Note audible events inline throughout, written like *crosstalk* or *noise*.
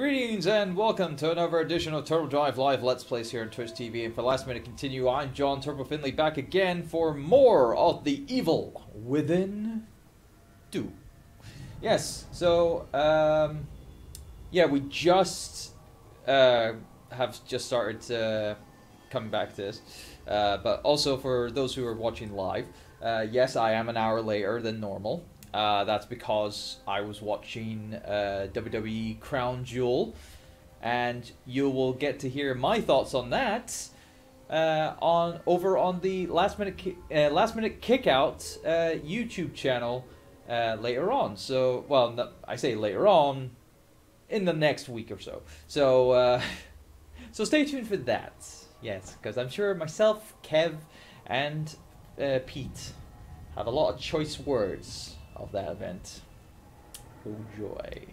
Greetings and welcome to another edition of Turbo Drive Live Let's Plays here on Twitch TV. And for last minute continue, I'm John Turbo Finley back again for more of the evil within two. Yes, so um, yeah, we just uh, have just started uh, coming back to this. Uh, but also for those who are watching live, uh, yes, I am an hour later than normal. Uh, that's because I was watching uh, WWE Crown Jewel, and you will get to hear my thoughts on that uh, on over on the last minute ki- uh, last minute kickout uh, YouTube channel later on. So, well, no, I say later on in the next week or so. So, *laughs* so stay tuned for that. Yes, because I'm sure myself, Kev, and Pete have a lot of choice words of that event. Oh joy.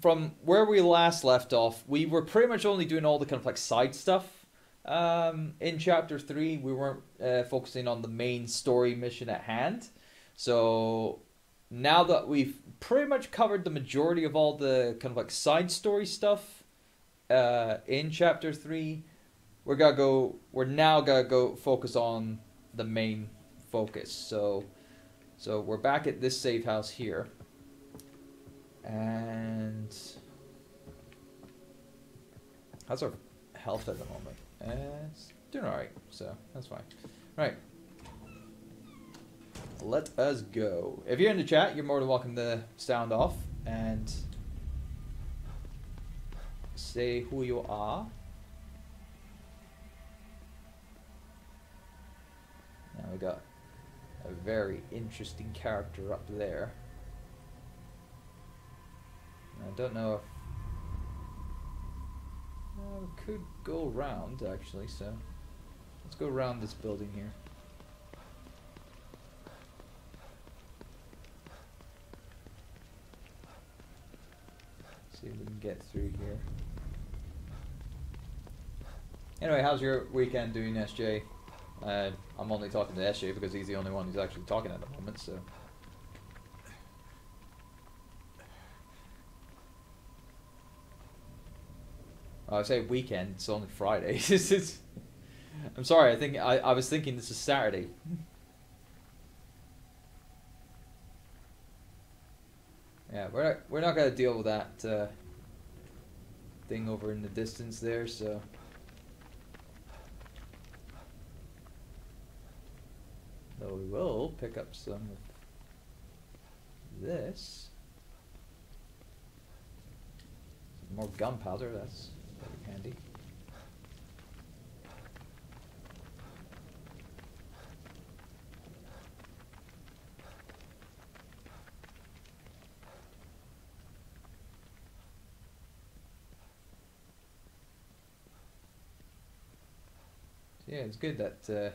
From where we last left off, we were pretty much only doing all the kind of like side stuff. Um, in chapter three, we weren't uh, focusing on the main story mission at hand. So now that we've pretty much covered the majority of all the kind of like side story stuff uh, in chapter three, we're gonna go. We're now gonna go focus on the main focus. So, so we're back at this safe house here, and how's our health at the moment? Uh, it's doing all right, so that's fine. Right. Let us go. If you're in the chat, you're more than welcome to sound off and say who you are. Now we got a very interesting character up there. I don't know if we could go around actually, so let's go around this building here. See if we can get through here. Anyway, how's your weekend doing, SJ? Uh, I'm only talking to SJ because he's the only one who's actually talking at the moment, so. I say weekend, it's only Friday. *laughs* I'm sorry, I think I, I was thinking this is Saturday. Yeah, we're not, we're not gonna deal with that uh, thing over in the distance there, so. Though we will pick up some of this. Some more gunpowder, that's handy. Yeah, it's good that uh,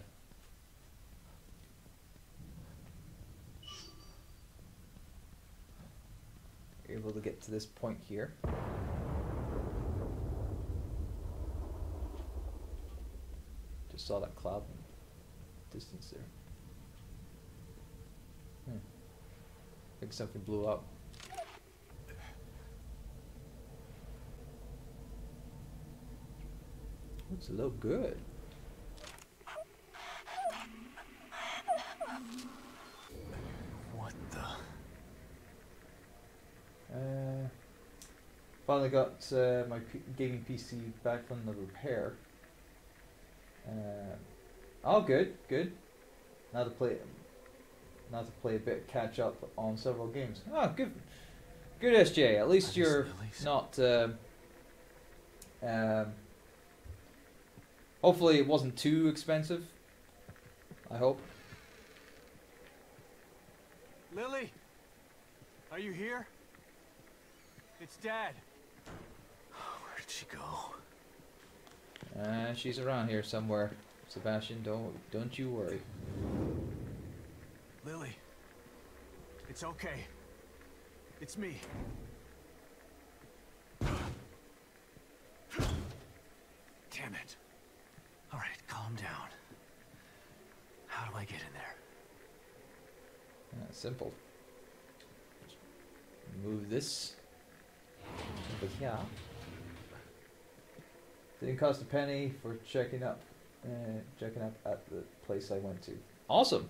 able to get to this point here. Just saw that cloud distance there. Hmm. Think something blew up. Looks a little good. What the? Uh, finally got uh, my P- gaming PC back from the repair. Uh, oh, good, good. Now to play, now to play a bit catch up on several games. Oh, good, good SJ. At least you're lilies? not. Um, um, hopefully, it wasn't too expensive. I hope. Lily? Are you here? It's Dad. She go? Uh, she's around here somewhere. Sebastian, don't don't you worry. Lily. It's okay. It's me. Damn it. All right, calm down. How do I get in there? Yeah, simple. Just move this over here. Didn't cost a penny for checking up, uh, checking up at the place I went to. Awesome.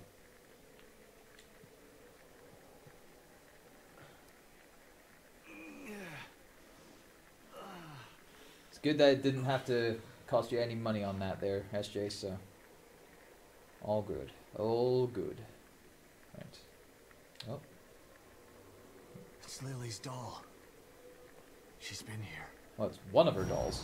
It's good that it didn't have to cost you any money on that there, SJ. So all good, all good. Right. Oh, It's Lily's doll. She's been here. well, it's one of her dolls.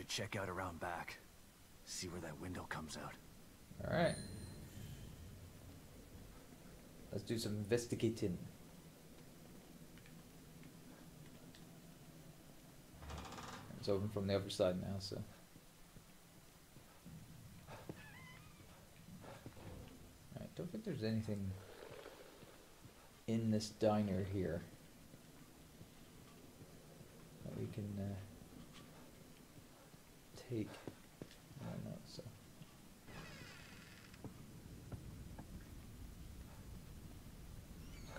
should check out around back. See where that window comes out. All right. Let's do some investigating. It's open from the other side now, so. I don't think there's anything in this diner here that we can uh, I don't so.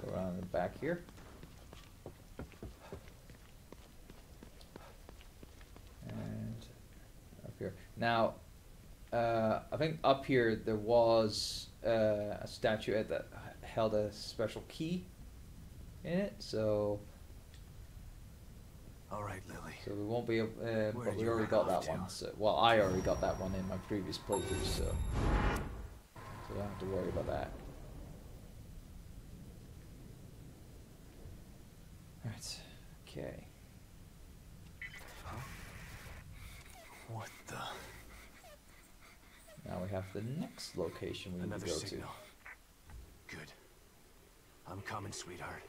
Go around the back here. And up here. Now, uh, I think up here there was uh, a statuette that held a special key in it, so All right, Lily. so we won't be able. Uh, but we already got that to? one. So well, I already got that one in my previous playthrough, so so don't have to worry about that. Right. Okay. What the? Now we have the next location we need Another to go signal. Good. I'm coming, sweetheart.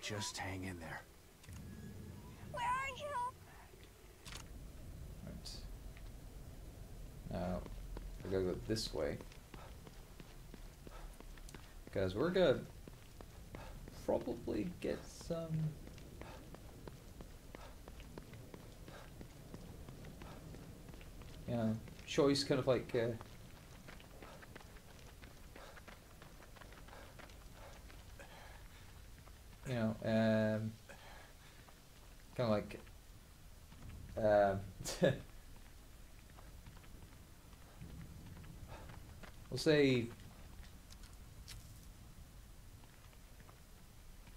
Just hang in there. Where are you? to. Right. Now we gotta go this way. Because we're gonna probably get some. You know, choice kind of like. Uh, you know, um, kind of like. Um, *laughs* we'll say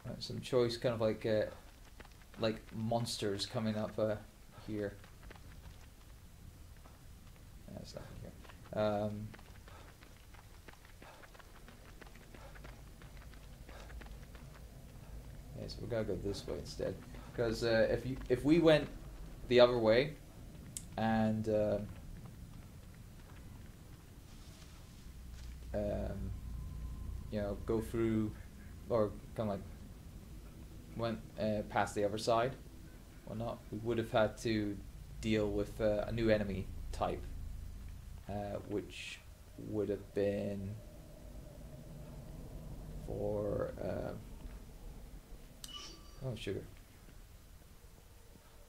uh, some choice, kind of like uh, like monsters coming up uh, here. That's not here. Um, yes, we gotta go this way instead. Because uh, if you if we went the other way, and um, you know go through or kind of like went uh, past the other side, or not, we would have had to deal with uh, a new enemy type, uh, which would have been for uh, oh sugar.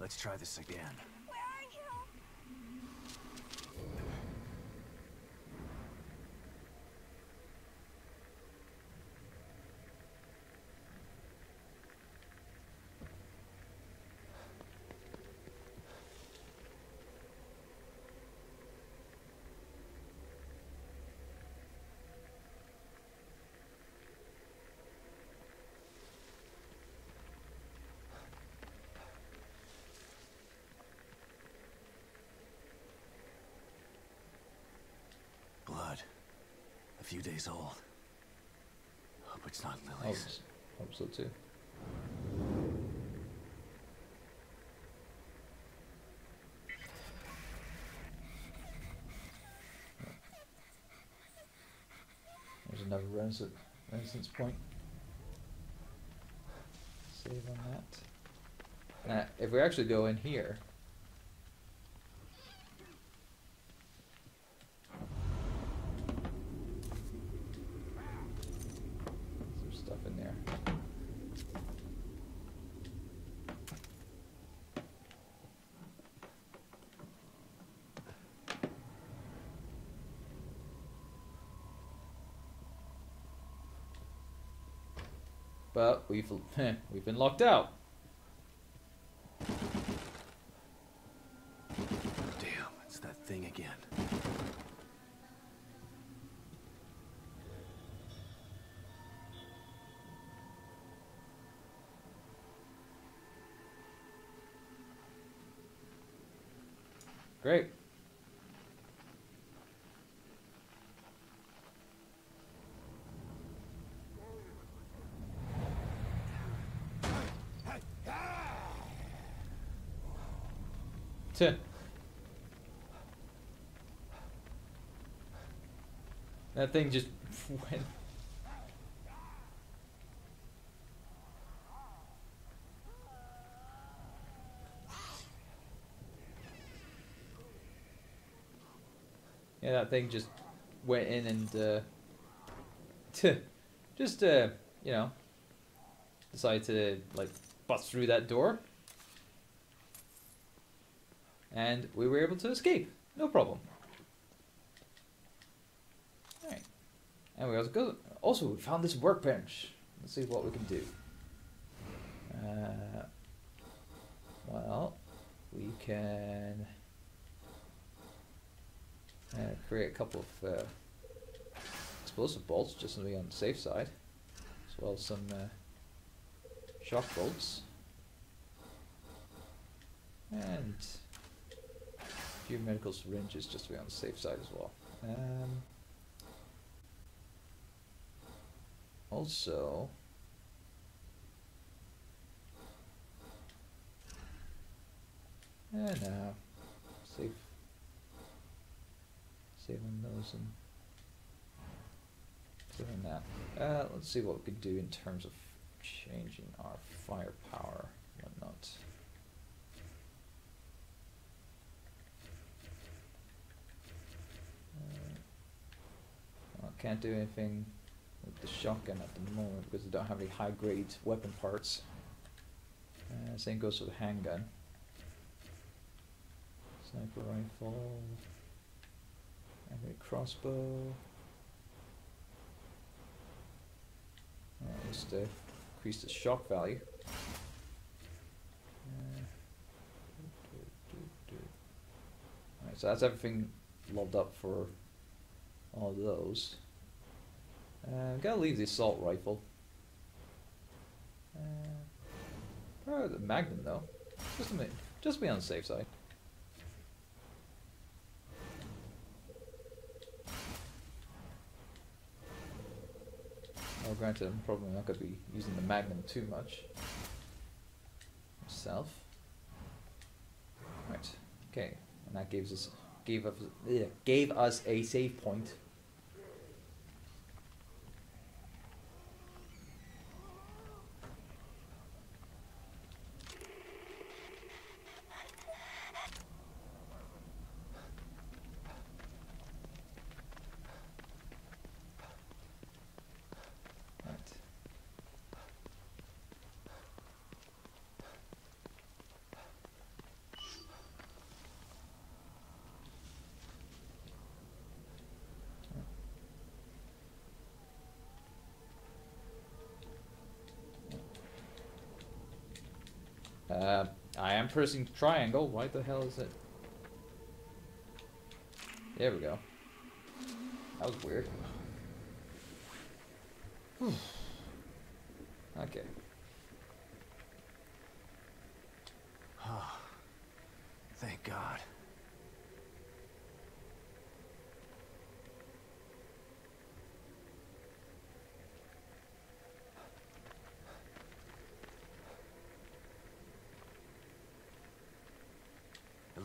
Let's try this again. Where are you? Blood. A few days old. Hope it's not Hope, Lily's. hope so too. There's another renaissance point. Save on that. Now, if we actually go in here, some stuff in there. But we've *laughs* we've been locked out. Damn, it's that thing again. Great. Tuh. That thing just *laughs* went. Yeah, that thing just went in and uh, t- just uh, you know, decided to like bust through that door, and we were able to escape, no problem. Alright, and we also go. Also, we found this workbench. Let's see what we can do. Uh, well, we can. Uh, create a couple of uh, explosive bolts just to be on the safe side, as well as some uh, shock bolts, and a few medical syringes just to be on the safe side as well. Um, also, and uh, safe saving those and saving that. Uh, let's see what we can do in terms of changing our firepower and whatnot. Uh, well, can't do anything with the shotgun at the moment because we don't have any high grade weapon parts. Uh, same goes for the handgun. Sniper rifle. A crossbow. Just to increase the shock value. Uh, Alright, so that's everything leveled up for all those. Uh, gotta leave the assault rifle. Uh, probably the magnum though. Just ma- just be on the safe side. Well, granted, I'm probably not going to be using the Magnum too much myself. Right. Okay. And that gives us gave us yeah, gave us a save point. Right. Uh, I am pressing triangle. Why the hell is it? There we go. That was weird.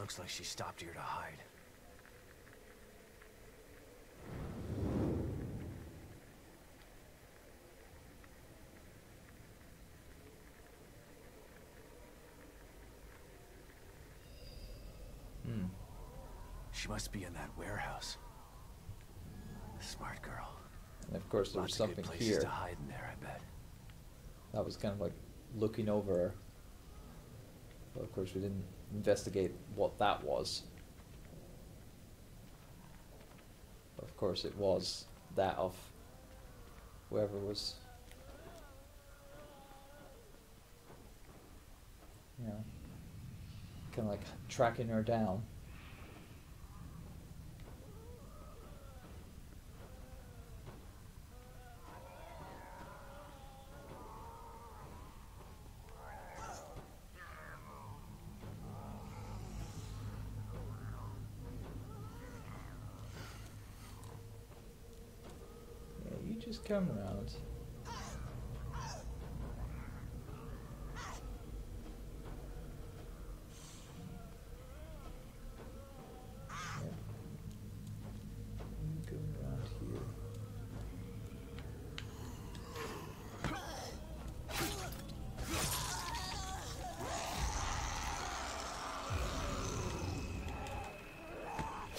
Looks like she stopped here to hide. Hmm. She must be in that warehouse. Smart girl. And of course, there here was something in There, I bet. that was kind of like looking over. But of course, we didn't investigate what that was. Of course, it was that of whoever was, you know, kind of like tracking her down. Yeah, you just come around. Yeah. You go around here.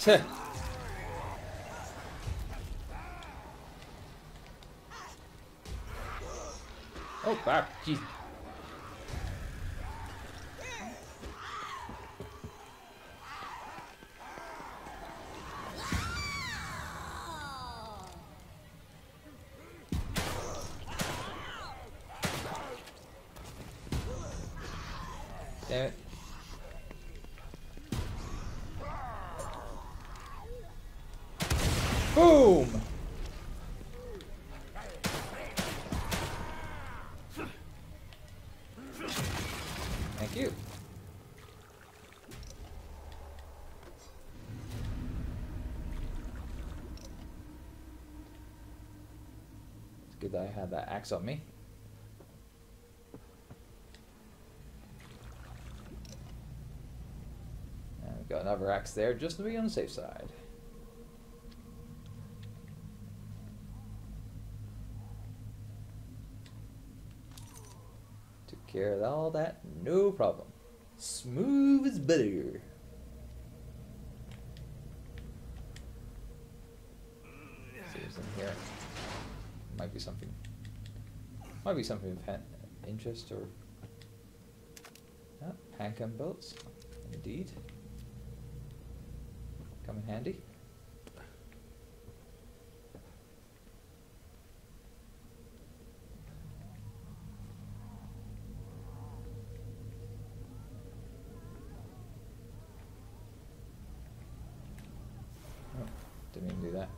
Oh, crap. Jeez. That I had that axe on me. And we've got another axe there just to be on the safe side. Took care of all that, no problem. Smooth as butter. See what's in here. Might be something. Might be something of interest or. Ah, handgun belts. Indeed. Come in handy. Oh, didn't even do that.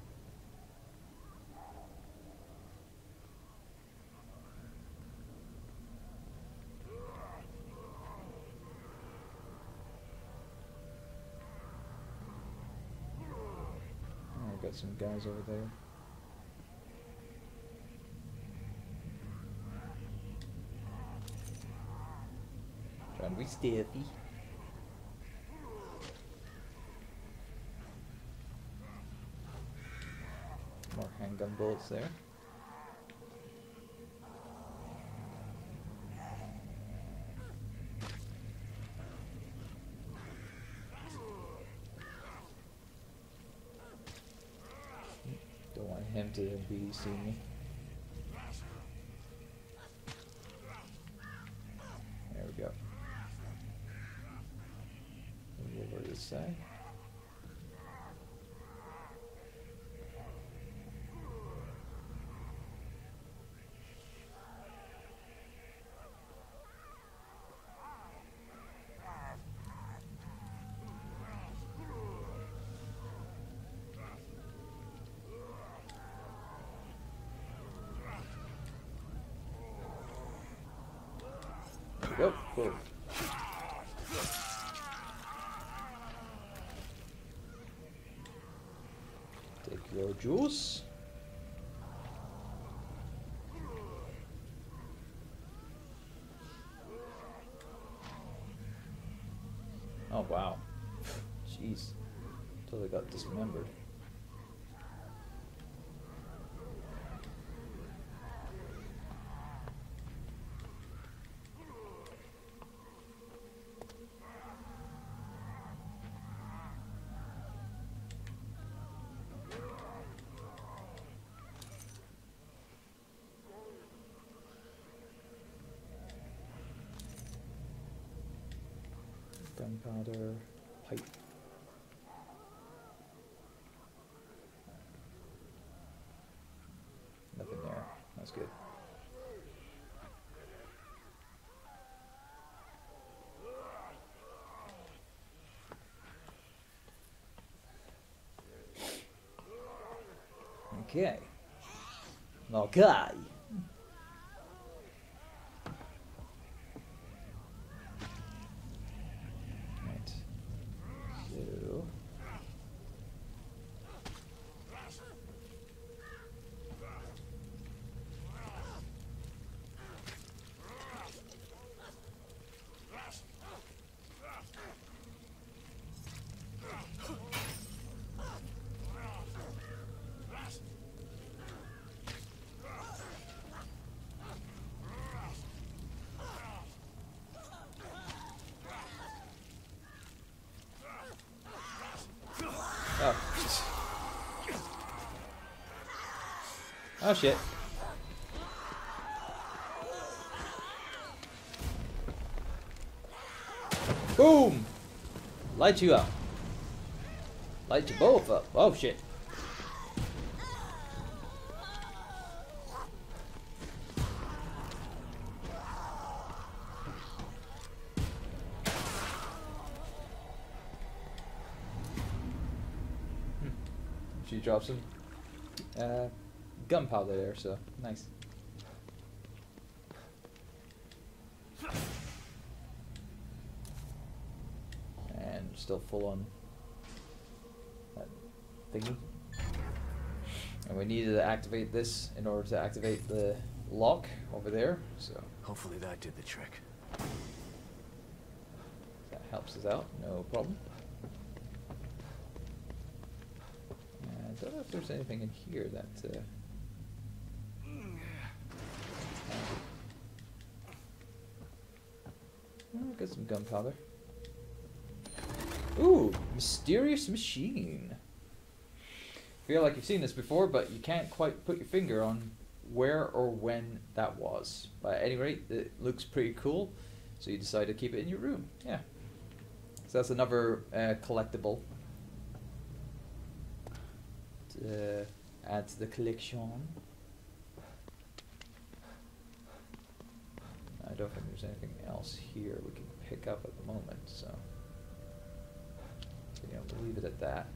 Oh, I've got some guys over there. Trying to be stealthy. More handgun bullets there. Don't want be seeing me. There we go. Move over to this side. Go. Cool. Take your juice. Oh wow. *laughs* Jeez. Totally got dismembered. Gunpowder, pipe. Nothing there. That's good. Okay. Okay. Right. So. Oh. jeez. Oh shit. Boom! Light you up. Light you both up. Oh shit. She drops some uh, gunpowder there, so nice. And still full on that thingy. And we needed to activate this in order to activate the lock over there, so Hopefully that did the trick. that helps us out, no problem. I don't know if there's anything in here that. Uh, some gunpowder. Ooh, mysterious machine. Feel like you've seen this before, but you can't quite put your finger on where or when that was. But at any rate, it looks pretty cool, so you decide to keep it in your room. Yeah. So that's another uh, collectible to add to the collection. I don't think there's anything else here we can pick up at the moment, so yeah, we'll leave it at that.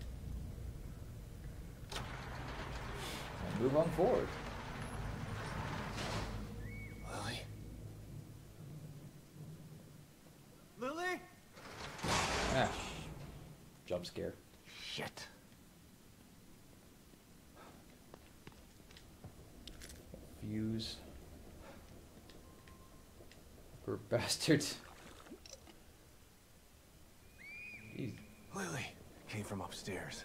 And move on forward. Lily? Lily? Ah, jump scare. Shit. Fuse. Poor *laughs* bastard. Jeez. Lily came from upstairs.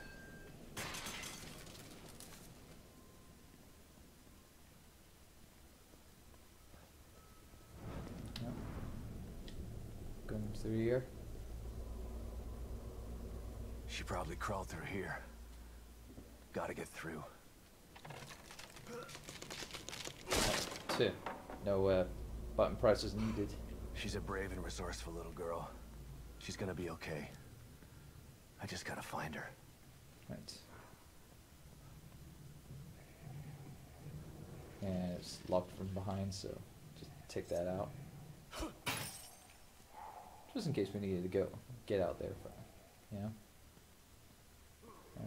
Yep. Through here. She probably crawled through here. Gotta get through. Two. No uh, button presses needed. She's a brave and resourceful little girl. She's gonna be okay. I just gotta find her. Right. And it's locked from behind, so just take that out. Just in case we needed to go get out there, but, you know.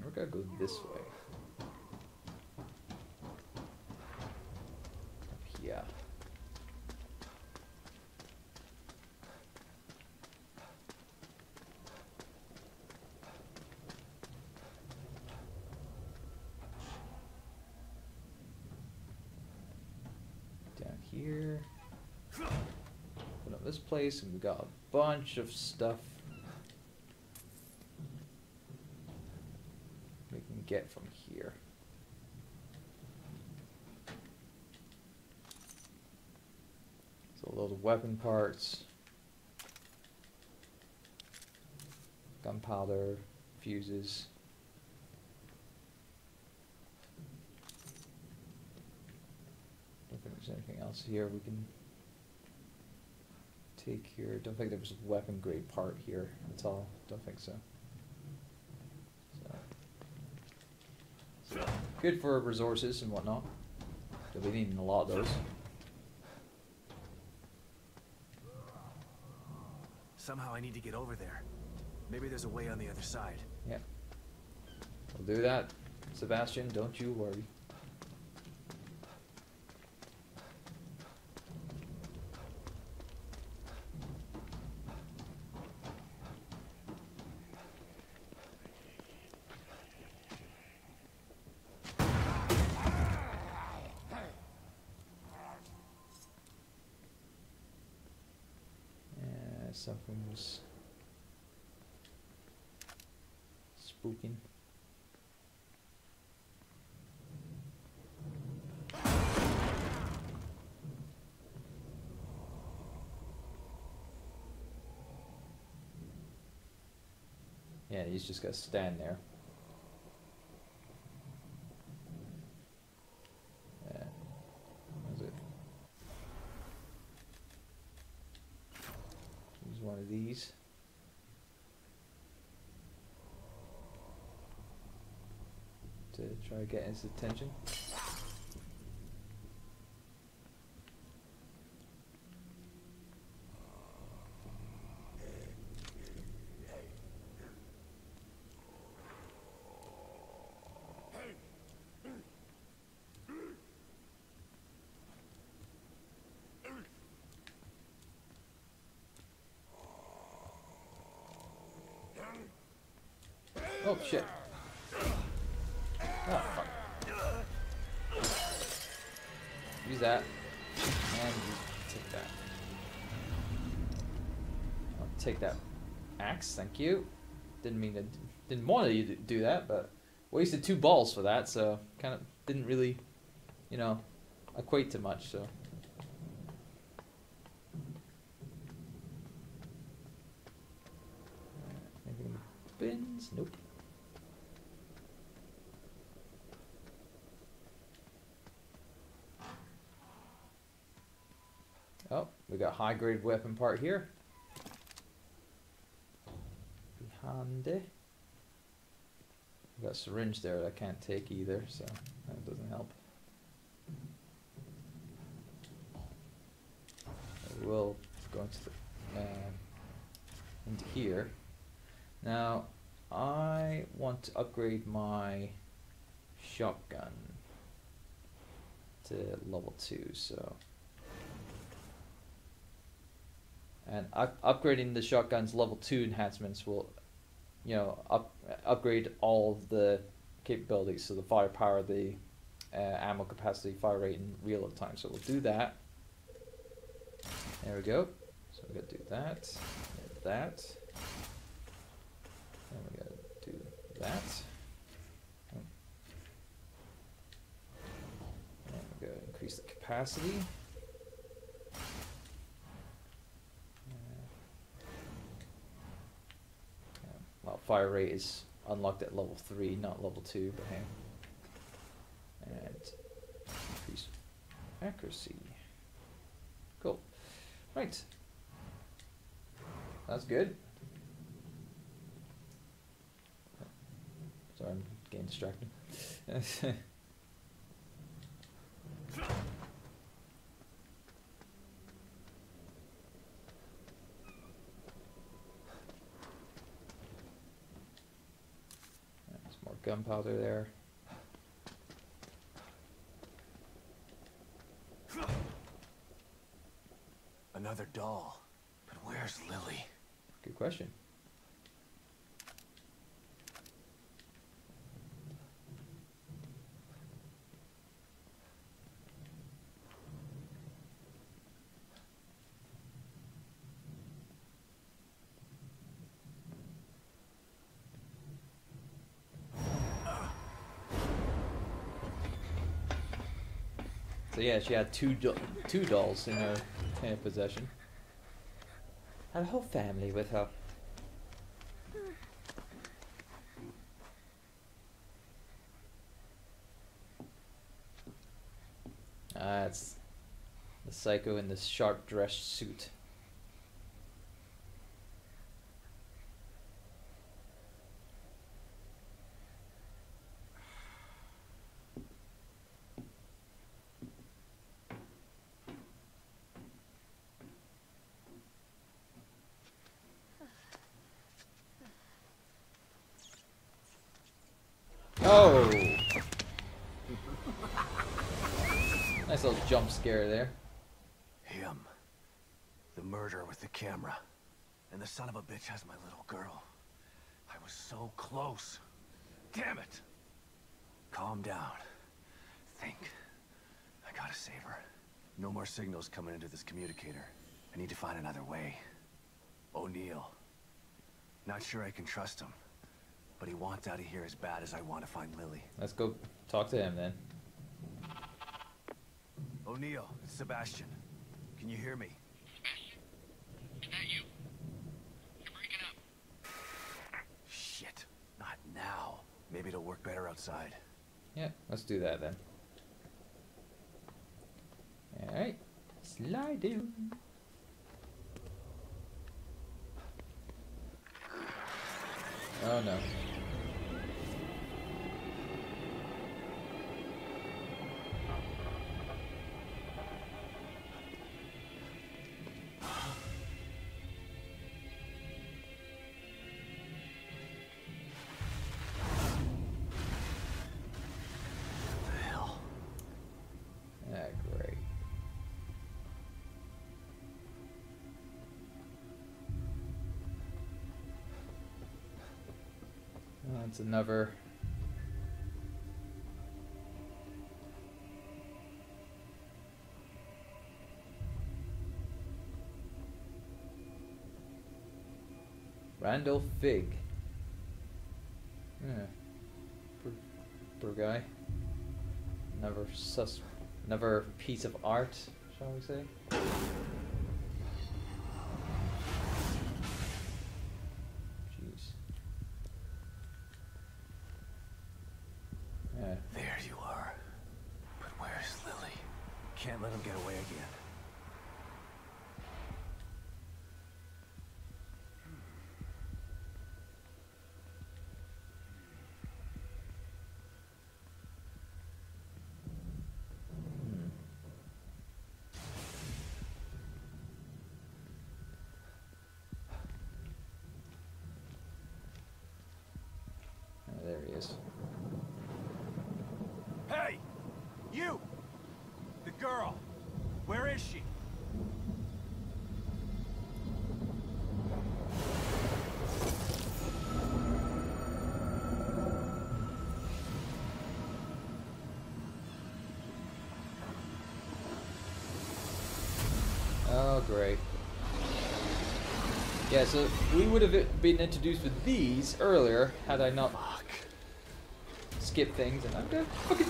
We're gonna go this way. Here. Down here. Open up this place, and we got a bunch of stuff we can get from here. So a of weapon parts, gunpowder, fuses. Don't think there's anything else here we can take here. Don't think there was a weapon grade part here at all. Don't think so. So, so good for resources and whatnot. They'll be needing a lot of those. Somehow I need to get over there. Maybe there's a way on the other side. Yeah. We'll do that, Sebastian. Don't you worry. Yeah, something was spooking. Yeah, he's just gotta stand there. Yeah. That's it. Use one of these. To try to get his attention. Oh shit. That. And take that. I'll take that axe, thank you. Didn't mean to didn't want you to do that, but wasted two balls for that, so kind of didn't really, you know, equate to much, so. Anything in the bins? Nope. Oh, we got high grade weapon part here. Behind it. We got syringe there that I can't take either, so that doesn't help. I will go into the um, into here. Now, I want to upgrade my shotgun to level two, so. And up- upgrading the shotgun's level two enhancements will, you know, up upgrade all the capabilities. So the firepower, the uh, ammo capacity, fire rate, and reload time. So we'll do that. There we go. So we gotta do that, that, and we gotta do that. And we gotta increase the capacity. Yeah, Well, fire rate is unlocked at level three, not level two, but hey. And increase accuracy. Cool. Right. That's good. Sorry, I'm getting distracted. *laughs* There's more gunpowder there. Another doll. But where's Lily? Good question. Yeah, she had two do- two dolls in her, in her possession. Had a whole family with her. Ah, it's the psycho in this sharp dress suit. Nice little jump scare there. Him. The murderer with the camera. And the son of a bitch has my little girl. I was so close. Damn it! Calm down. Think. I gotta save her. No more signals coming into this communicator. I need to find another way. O'Neal. Not sure I can trust him. But he wants out of here as bad as I want to find Lily. Let's go talk to him then. O'Neal, it's Sebastian. Can you hear me? Sebastian? Is that you? You're breaking up. Shit. Not now. Maybe it'll work better outside. Yeah, let's do that then. Alright. Slide in. Oh no. That's another. Randall Fig. Yeah. Poor, poor guy. Another sus. Another piece of art, shall we say? Jeez. Yeah. There you are. But where's Lily? Can't let him get away again. Hmm. Oh, there he is. Hey! You! The girl! Where is she? Oh, great. Yeah, so we would have been introduced with these earlier had I not Fuck. Skipped things, and I'm gonna fucking.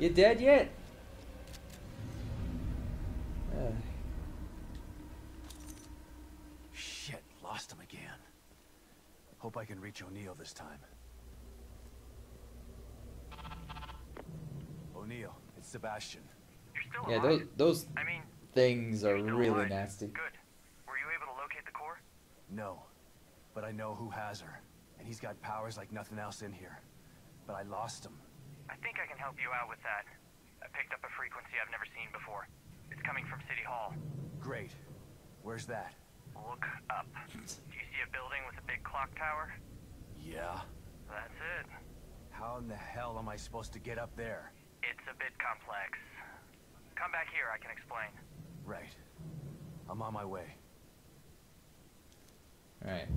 You dead yet? Uh, Shit, lost him again. Hope I can reach O'Neal this time. O'Neal, it's Sebastian. You're still yeah, alive. those those I mean, things are really alive. nasty. Good. Were you able to locate the core? No, but I know who has her. And he's got powers like nothing else in here. But I lost him. I think I can help you out with that. I picked up a frequency I've never seen before. It's coming from City Hall. Great. Where's that? Look up. Do you see a building with a big clock tower? Yeah. That's it. How in the hell am I supposed to get up there? It's a bit complex. Come back here, I can explain. Right. I'm on my way. Alright.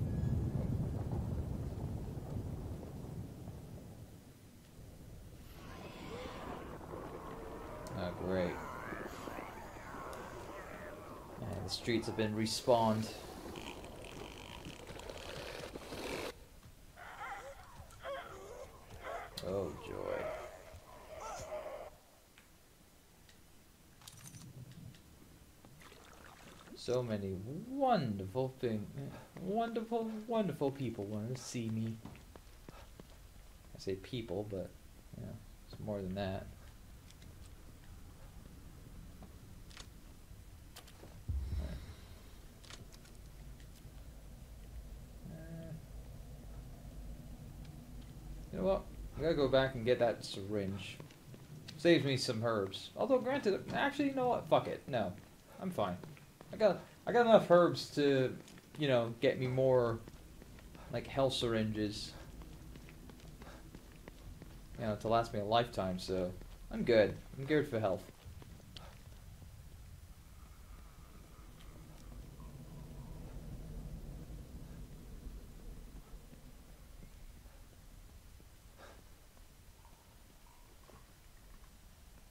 Oh, great. Yeah, the streets have been respawned. Oh, joy. So many wonderful thing, wonderful, wonderful people want to see me. I say people, but know, it's more than that. Alright. Uh, you know what? I gotta go back and get that syringe. Saves me some herbs. Although, granted, actually, you know what? Fuck it. No, I'm fine. I got I got enough herbs to, you know, get me more, like health syringes. You know, to last me a lifetime. So I'm good. I'm good for health.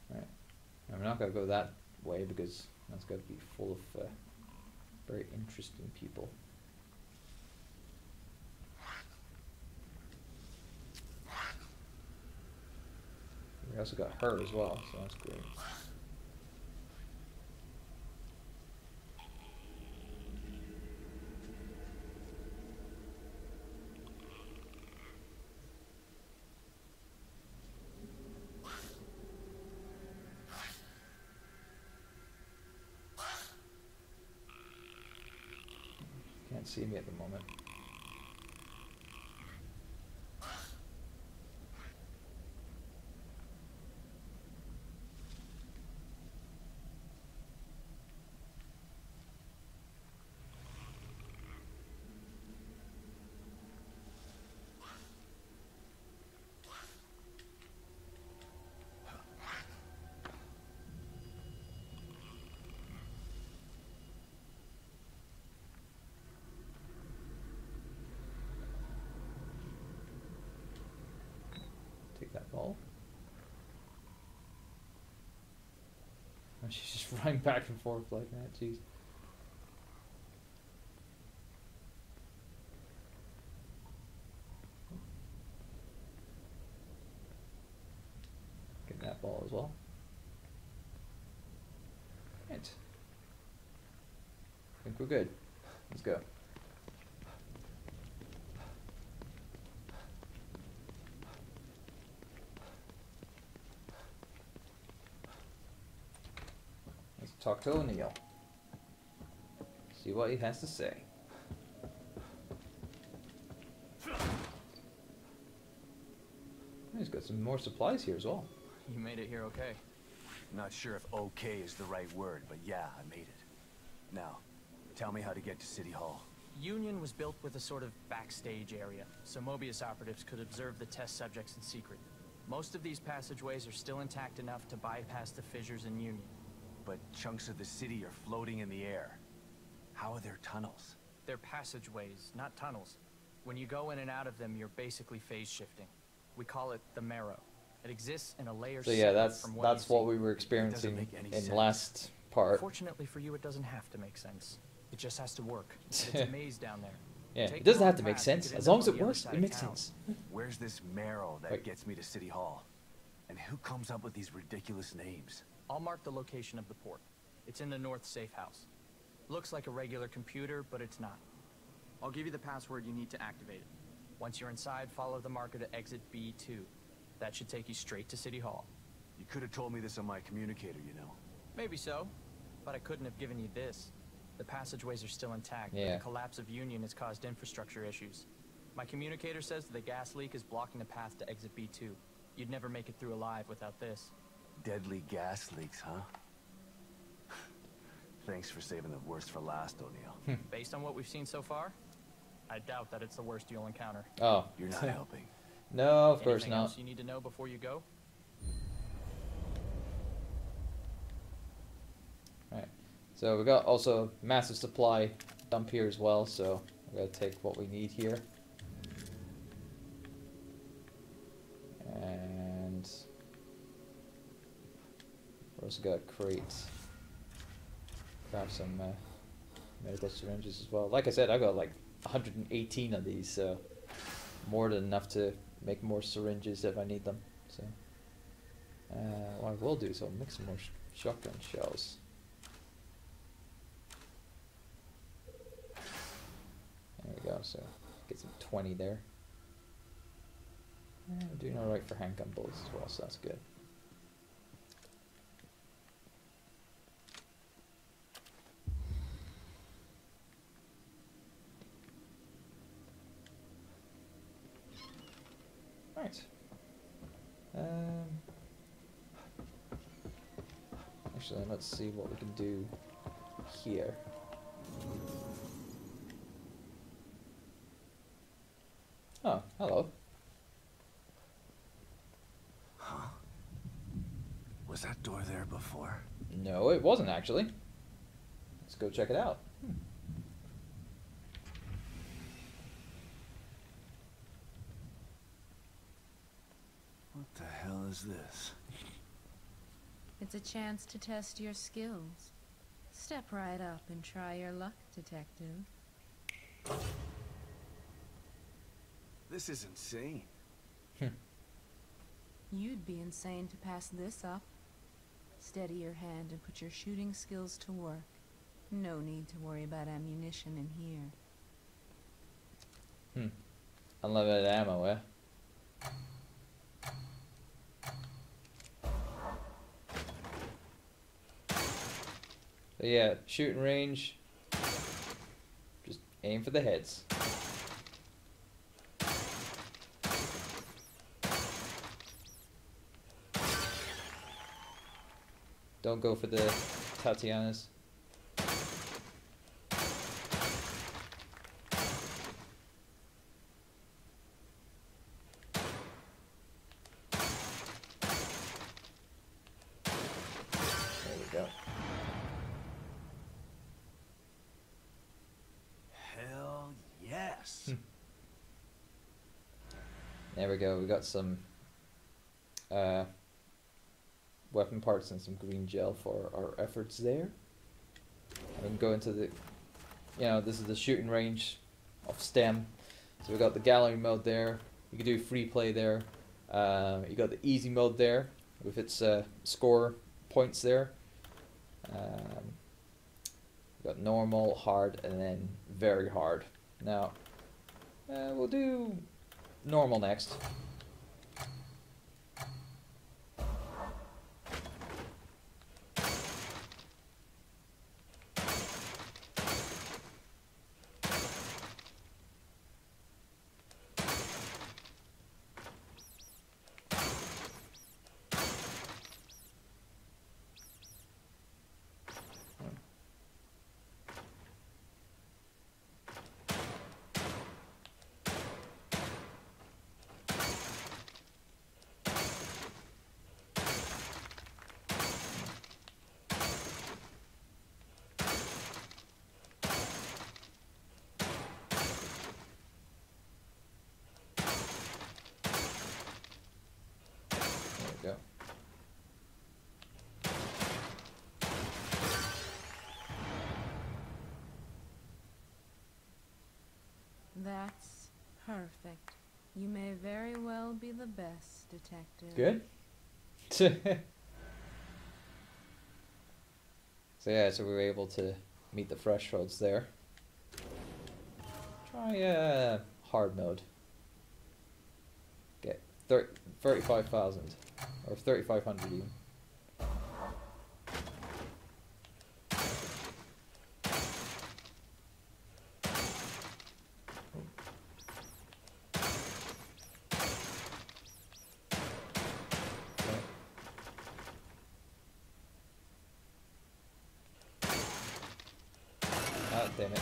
Right. Not gonna go that way because that's gonna be full of uh, very interesting people. We also got her as well, so that's great. Can't see me at the moment. Take that ball. And *laughs* she's just running back and forth like that, jeez. Get that ball as well. Right. I think we're good. Let's go. Let's talk to O'Neal. See what he has to say. He's got some more supplies here as well. You made it here okay. Not sure if okay is the right word, but yeah, I made it. Now, tell me how to get to City Hall. Union was built with a sort of backstage area, so Mobius operatives could observe the test subjects in secret. Most of these passageways are still intact enough to bypass the fissures in Union. But chunks of the city are floating in the air. How are there tunnels? They're passageways, not tunnels. When you go in and out of them, you're basically phase shifting. We call it the marrow. It exists in a layer So yeah, that's from what that's what see. we were experiencing in sense. last part. Fortunately for you, it doesn't have to make sense. It just has to work. *laughs* It's a maze down there. Yeah, Take it doesn't have to make sense. could As long as it works, it makes town. sense. Where's this marrow that Wait. gets me to City Hall? And who comes up with these ridiculous names? I'll mark the location of the port. It's in the north safe house. Looks like a regular computer, but it's not. I'll give you the password you need to activate it. Once you're inside, follow the marker to exit B2. That should take you straight to City Hall. You could have told me this on my communicator, you know. Maybe so, but I couldn't have given you this. The passageways are still intact, but the collapse of Union has caused infrastructure issues. My communicator says the gas leak is blocking the path to exit B2. You'd never make it through alive without this. Deadly gas leaks, huh? *laughs* Thanks for saving the worst for last, O'Neal. Hmm. Based on what we've seen so far, I doubt that it's the worst you'll encounter. Oh, You're not *laughs* helping. no, of course not. else you need to know before you go? Right. So we got also massive supply dump here as well. So we gotta take what we need here. also got crates. Grab some uh, medical syringes as well. Like I said, I've got like 118 of these, so more than enough to make more syringes if I need them. So, uh, what I will do is I'll make some more sh shotgun shells. There we go. So get some 20 there. I'm doing all right for handgun bullets as well, so that's good. Let's see what we can do here. Oh, hello. Huh? Was that door there before? No, it wasn't actually. Let's go check it out. Hmm. What the hell is this? It's a chance to test your skills. Step right up and try your luck, detective. This is insane. You'd be insane to pass this up. Steady your hand and put your shooting skills to work. No need to worry about ammunition in here. Hmm. Unlimited ammo, eh? But yeah, shooting range. Just aim for the heads. Don't go for the Tatianas. There we go. Hell yes. Hmm. There we go. Got some uh, weapon parts and some green gel for our efforts there. And we can go into the, you know, this is the shooting range of STEM. So we got the gallery mode there. You can do free play there. Uh, you got the easy mode there with its uh, score points there. Um, got normal, hard, and then very hard. Now, uh, we'll do normal next. There we go. That's perfect. You may very well be the best detective. Good. *laughs* so yeah, so we were able to meet the thresholds there. Try uh, hard mode. Get thir- 35,000 or 3,500 even. Okay. Ah, damn it.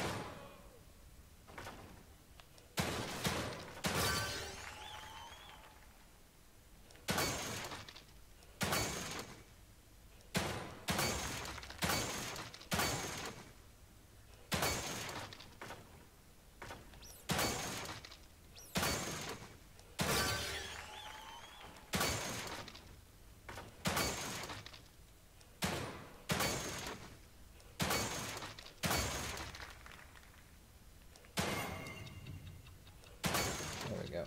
There we go.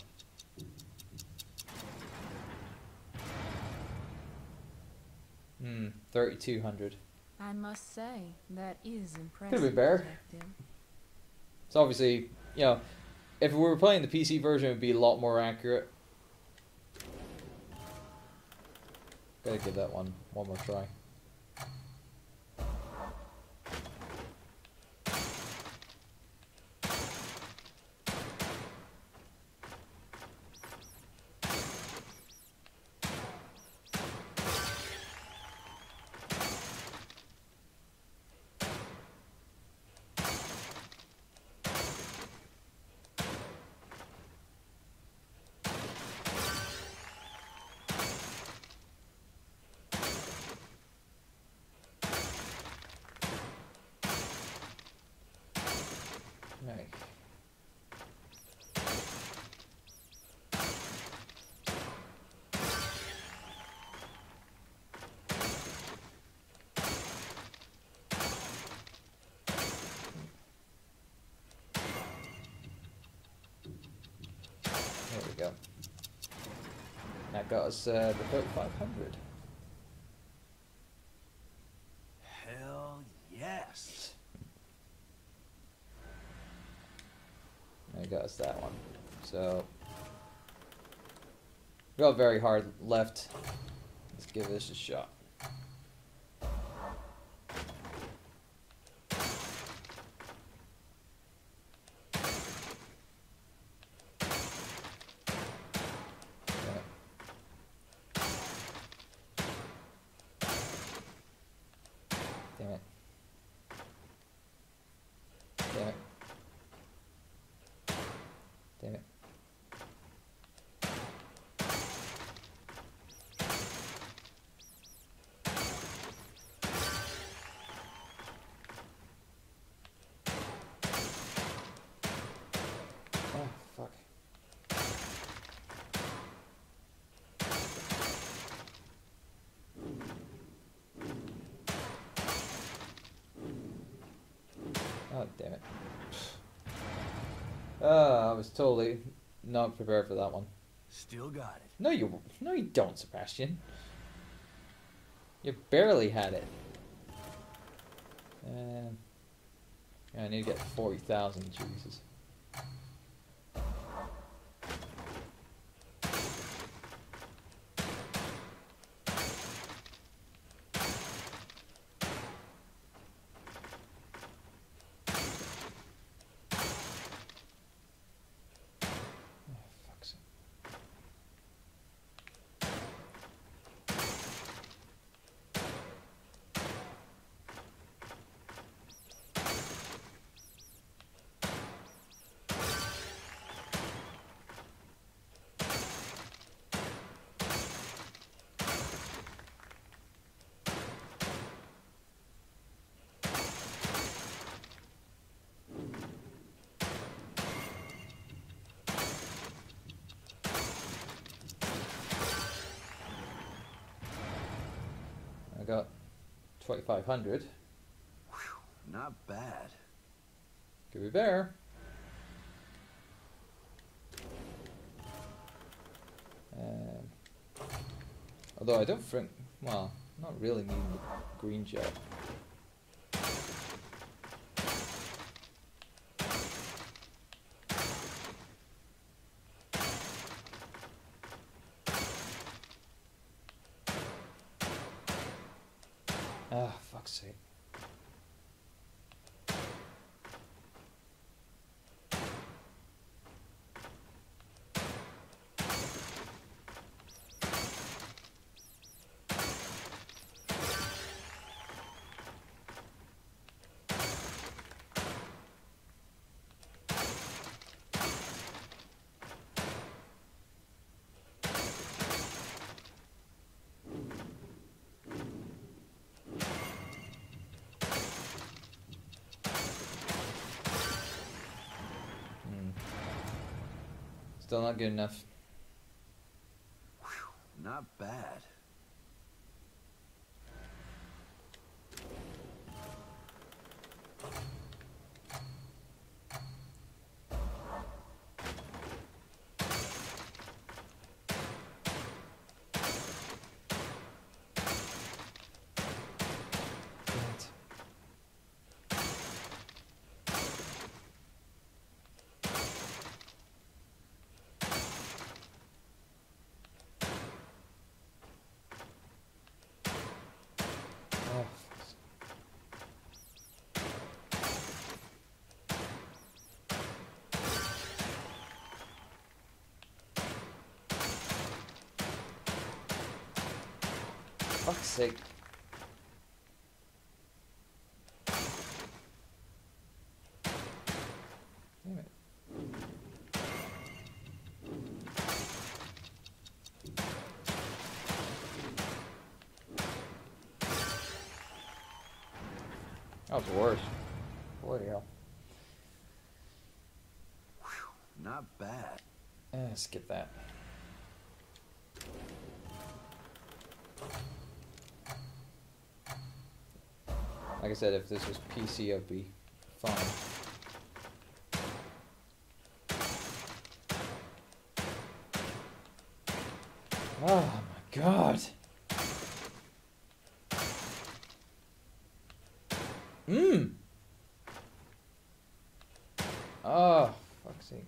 Hmm, 3,200. I must say, that is impressive. Could be better. So obviously, you know, if we were playing the PC version, it would be a lot more accurate. Gotta give that one one more try. Right. There we go. That got us uh, the 3500. Hell yes. I got us that one. So we got very hard left. Let's give this a shot. Yeah. Damn it. Damn it. Damn it. Oh, fuck. Oh, damn it. Uh, I was totally not prepared for that one. Still got it. No, you no, you don't, Sebastian. You barely had it. I need to get forty thousand. Jesus. Oh, fuck's sake. I got 2500. Not bad. Could be better. Um, although I don't think, well, not really needing the green gel. Ah, fuck's sake. Hmm. Still not good enough. Not bad. Damn it. Sake. Damn it. That was worse. Bloody hell. Not bad. Eh, skip that. Like I said, if this was PC, it'd be fun. Oh my god. Mmm. Oh, fuck's sake.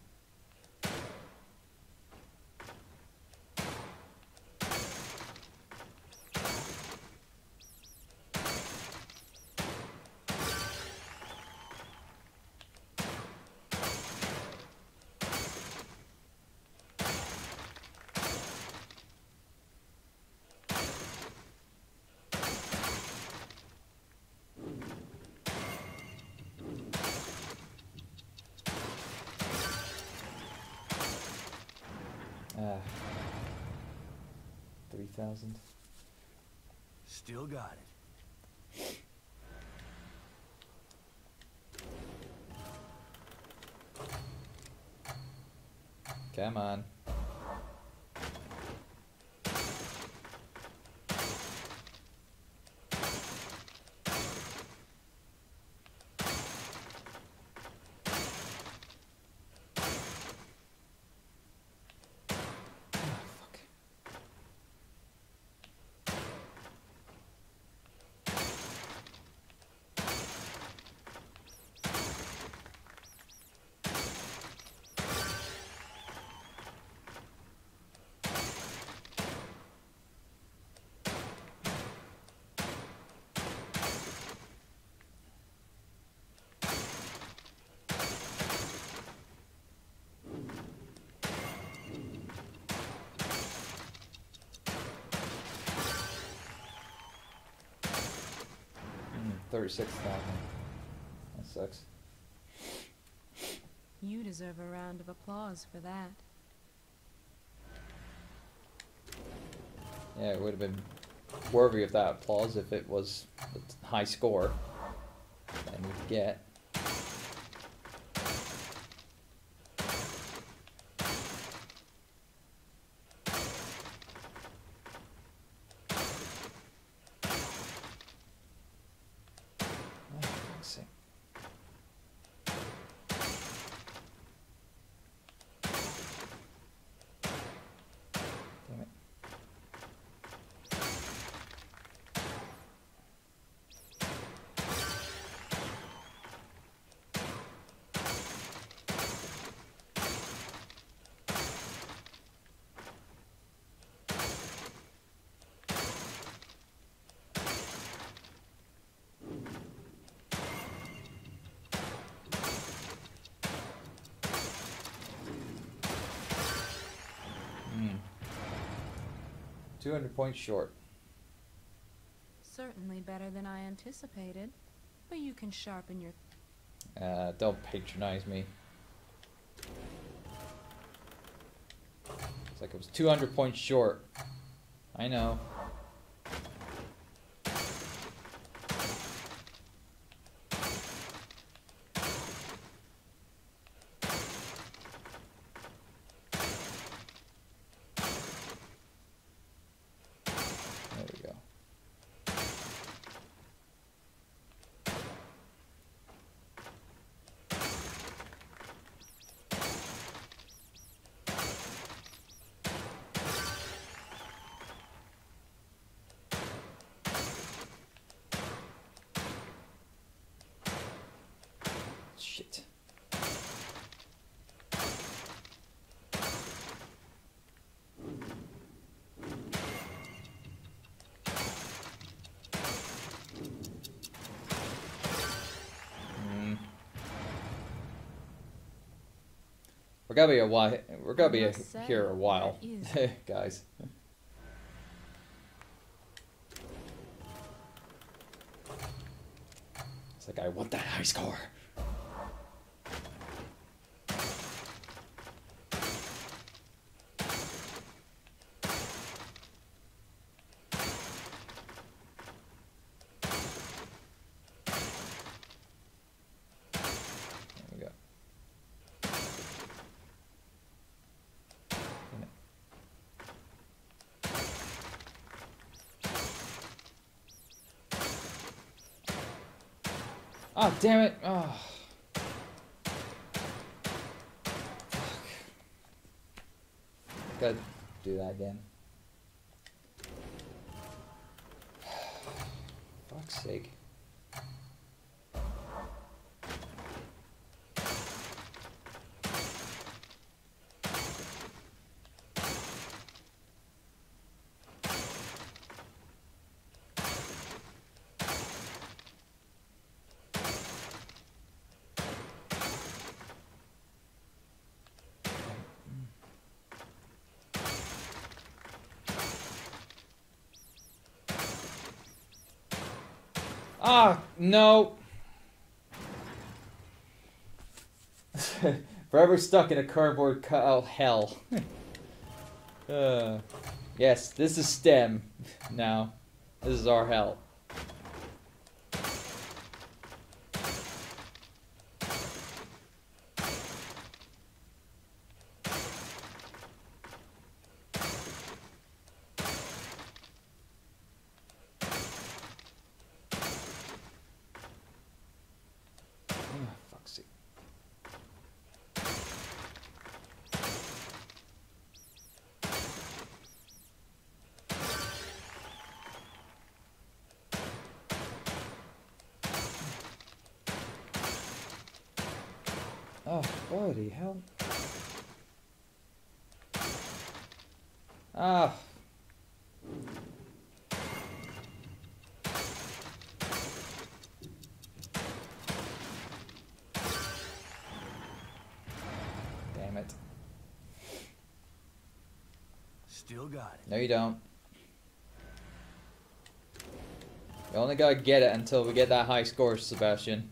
Ah. 3,000. Still got it. Come on. Ah, fuck. Mm, 36,000. That sucks. You deserve a round of applause for that. Yeah, it would have been worthy of that applause if it was a high score. That we could get. Oh, fuck's sake. Damn it. Hmm. 200 points short. Certainly better than I anticipated. But you can sharpen your Uh, don't patronize me. It's like it was 200 points short. I know. We're gonna be a while. We're gonna be a, here a while, *laughs* guys. It's like I want that high score. Damn it. Oh. Gotta do that again. Fuck's sake. Ah, no. *laughs* Forever stuck in a cardboard cutout hell. *laughs* uh, yes, this is STEM now. This is our hell. Ah, fuck's sake. Oh, bloody hell. Ah. Damn it. Still got it. No, you don't. You only gotta get it until we get that high score, Sebastian.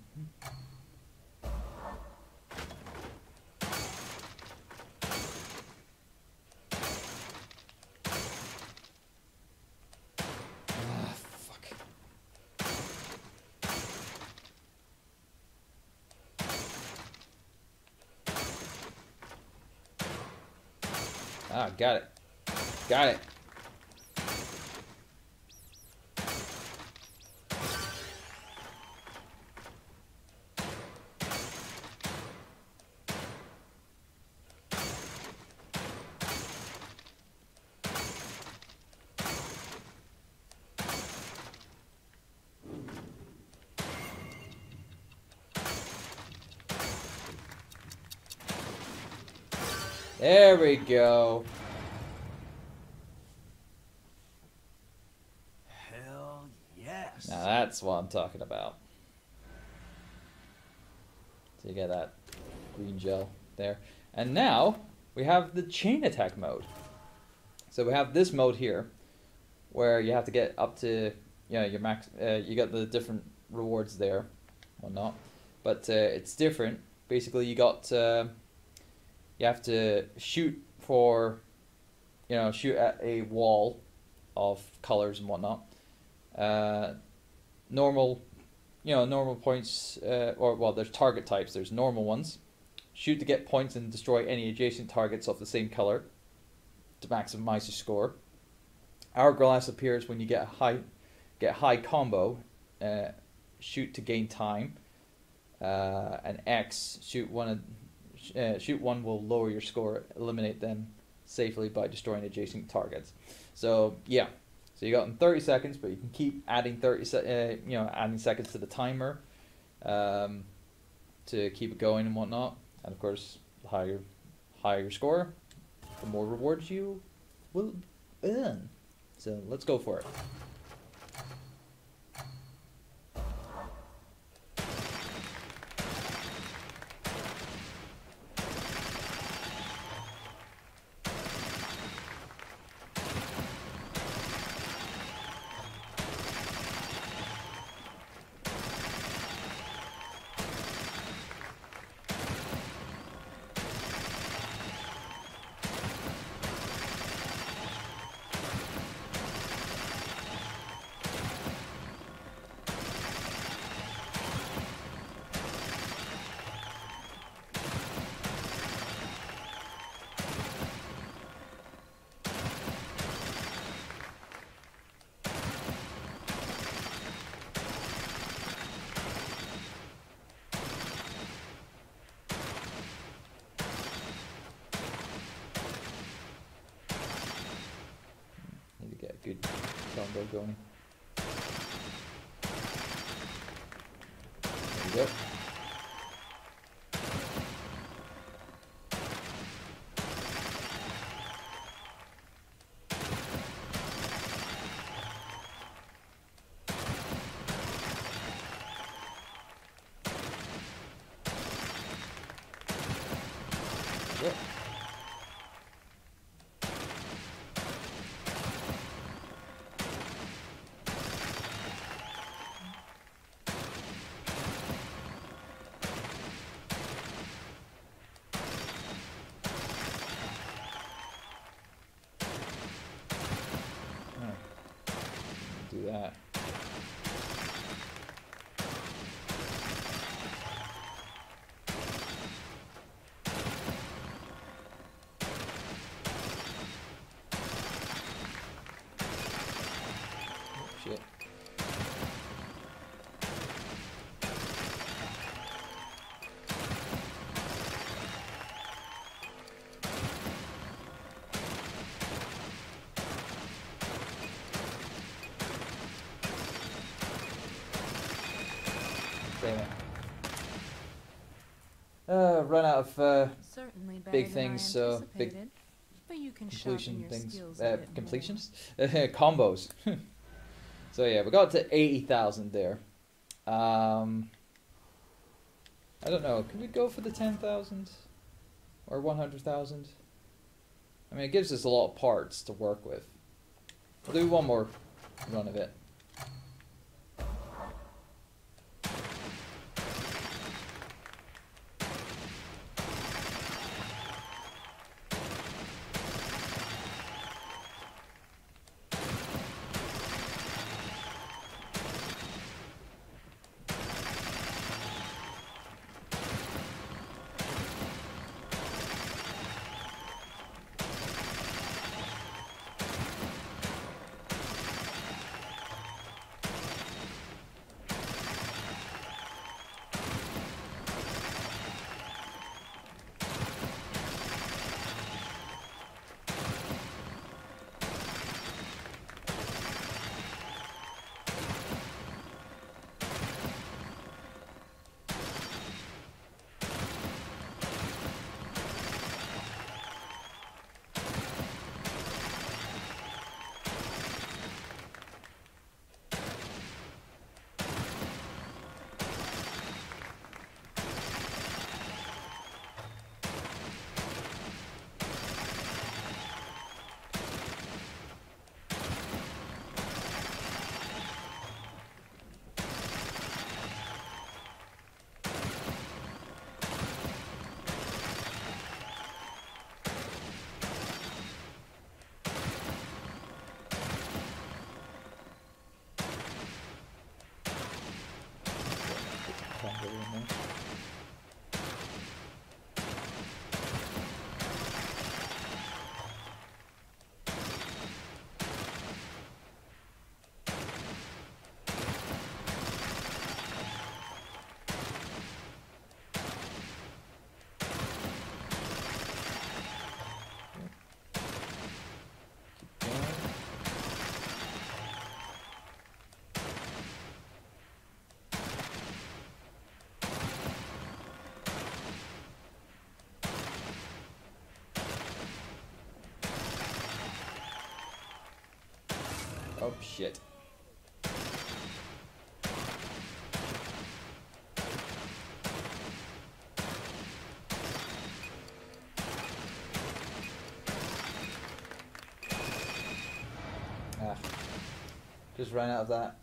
Ah. Ah, got it. Got it. There we go. Hell yes. Now that's what I'm talking about. So you get that green gel there. And now we have the chain attack mode. So we have this mode here where you have to get up to you know your max uh, you got the different rewards there whatnot but uh, it's different basically you got uh, you have to shoot for you know shoot at a wall of colors and whatnot. Uh, normal you know normal points uh, or well there's target types. There's normal ones. Shoot to get points and destroy any adjacent targets of the same color to maximize your score. Hourglass appears when you get a high get high combo. Uh, shoot to gain time. Uh, and X shoot one of uh, shoot one will lower your score eliminate them safely by destroying adjacent targets. So yeah. So you got in 30 seconds but you can keep adding 30 se- uh, you know adding seconds to the timer um, to keep it going and whatnot. And of course the higher higher your score the more rewards you will earn. So let's go for it that. Uh, run out of uh, Certainly Big things, so big. But you can completion things, uh, a bit more. completions, *laughs* combos. *laughs* so yeah, we got to eighty thousand there. Um, I don't know. Can we go for the ten thousand or one hundred thousand? I mean, it gives us a lot of parts to work with. We'll do one more run of it. Oh shit. Ah. Just ran out of that.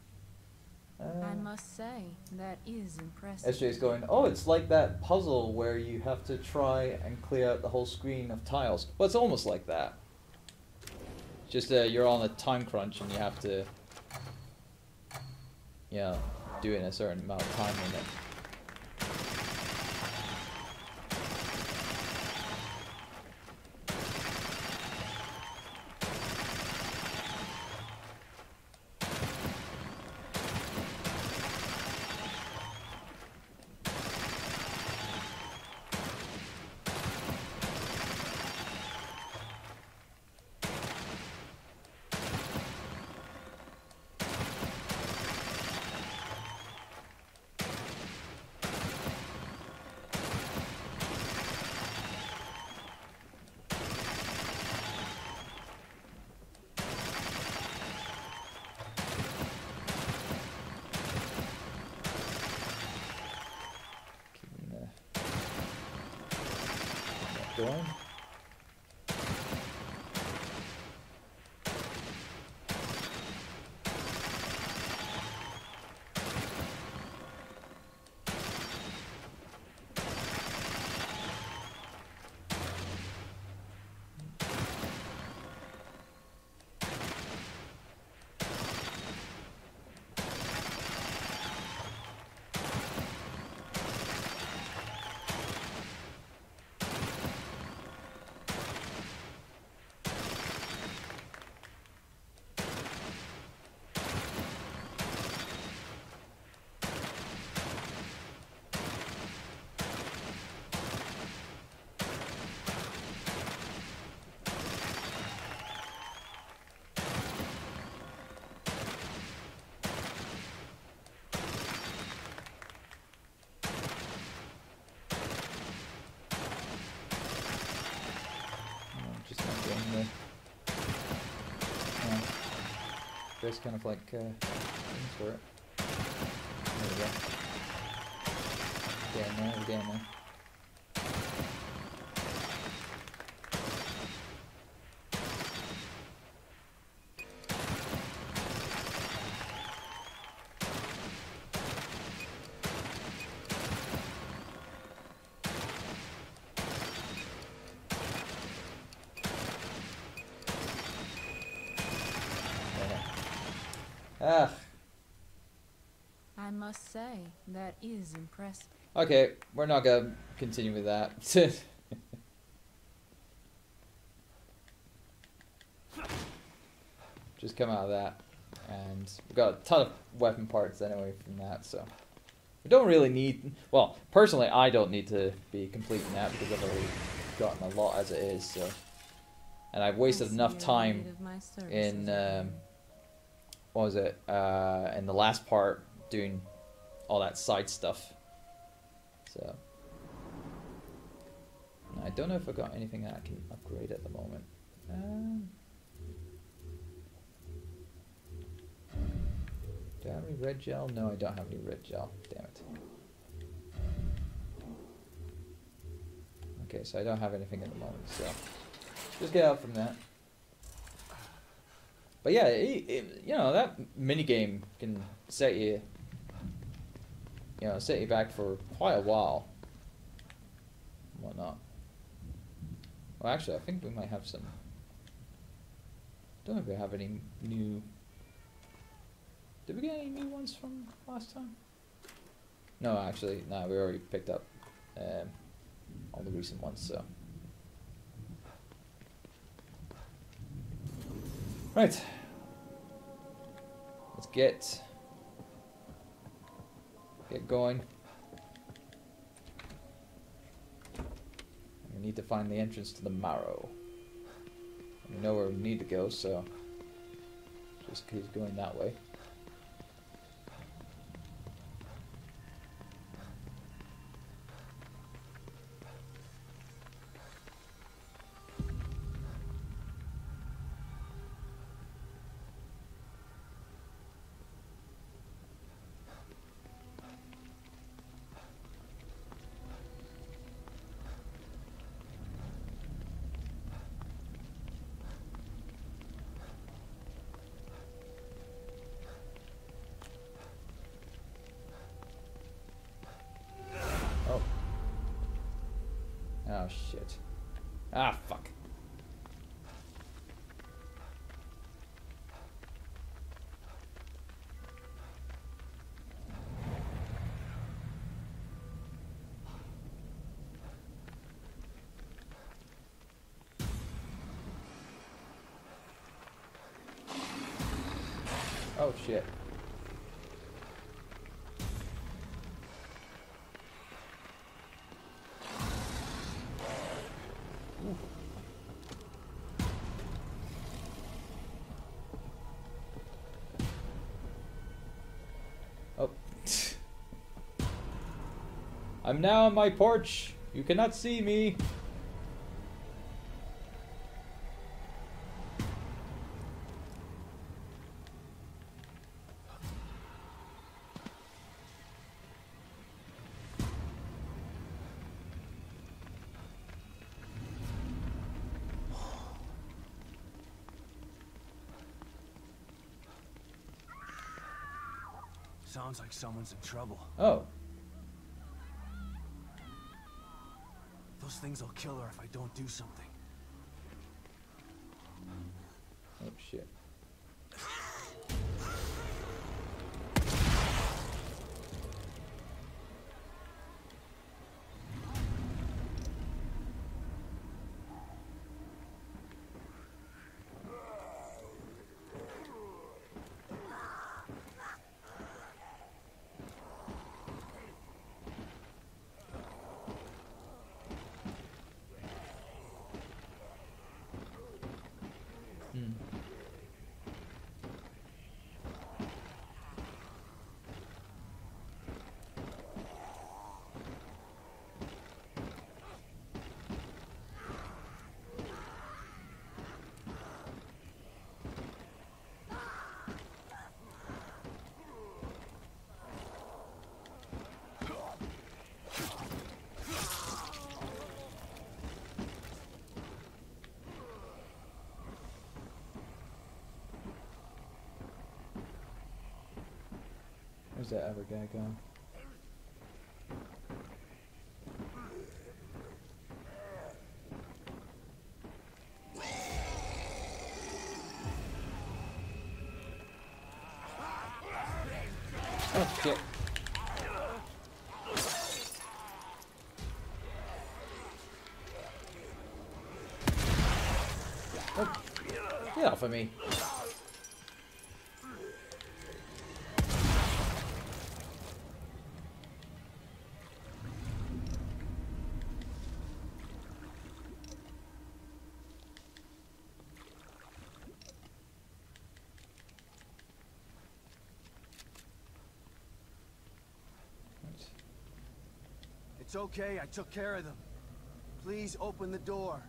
I Uh, must say, that is impressive. SJ's going, oh, it's like that puzzle where you have to try and clear out the whole screen of tiles. Well, it's almost like that. Just uh, you're on a time crunch and you have to, yeah, do it in a certain amount of time There's kind of like uh, for it. There we go. We're there. I must say, that is impressive. okay, we're not gonna continue with that. *laughs* Just come out of that, and we've got a ton of weapon parts anyway from that, so we don't really need. Well, personally, I don't need to be completing that because I've already gotten a lot as it is. So, and I've wasted enough time need of my services in um, what was it uh, in the last part doing all that side stuff. So I don't know if I've got anything that I can upgrade at the moment. Um, do I have any red gel? No, I don't have any red gel. Damn it. Okay, so I don't have anything at the moment. So just get out from that. But yeah, it, it, you know that mini game can set you, you know, set you back for quite a while. Whatnot. Well, actually, I think we might have some. Don't know if we have any new. Did we get any new ones from last time? No, actually, no. We already picked up um, all the recent ones, so. Right. Let's get get going. We need to find the entrance to the marrow. We know where we need to go, so just keep going that way. Oh shit. Oh. *laughs* I'm now on my porch. You cannot see me. Sounds like someone's in trouble. Oh. Those things will kill her if I don't do something. Oh shit. Hmm. Where's that other guy going? Oh shit. Oh, get off of me. It's okay, I took care of them. Please open the door.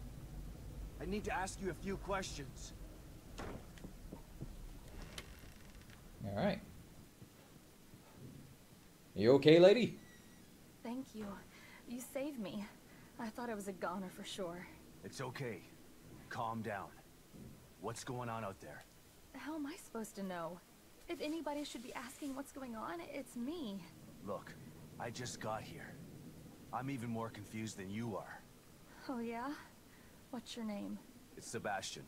I need to ask you a few questions. Alright. You okay, lady? Thank you. You saved me. I thought I was a goner for sure. It's okay. Calm down. What's going on out there? How am I supposed to know? If anybody should be asking what's going on, it's me. Look, I just got here. I'm even more confused than you are. Oh yeah? What's your name? It's Sebastian.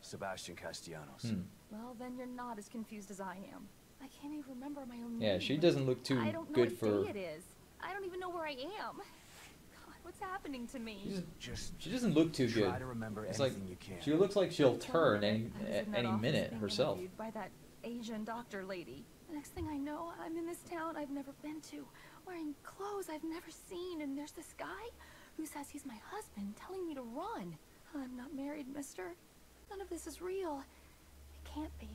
Sebastian Castellanos. Hmm. Well, then you're not as confused as I am. I can't even remember my own name. Yeah, she doesn't look too I don't know good what for. day it is. I don't even know where I am. God, what's happening to me? She doesn't, Just she doesn't look too try good. to remember It's like anything you can. she looks like she'll turn any that I was at in that any minute herself. By that Asian doctor lady. The next thing I know, I'm in this town I've never been to, wearing clothes I've never seen, and there's this guy who says he's my husband, telling me to run. I'm not married, mister. None of this is real. It can't be.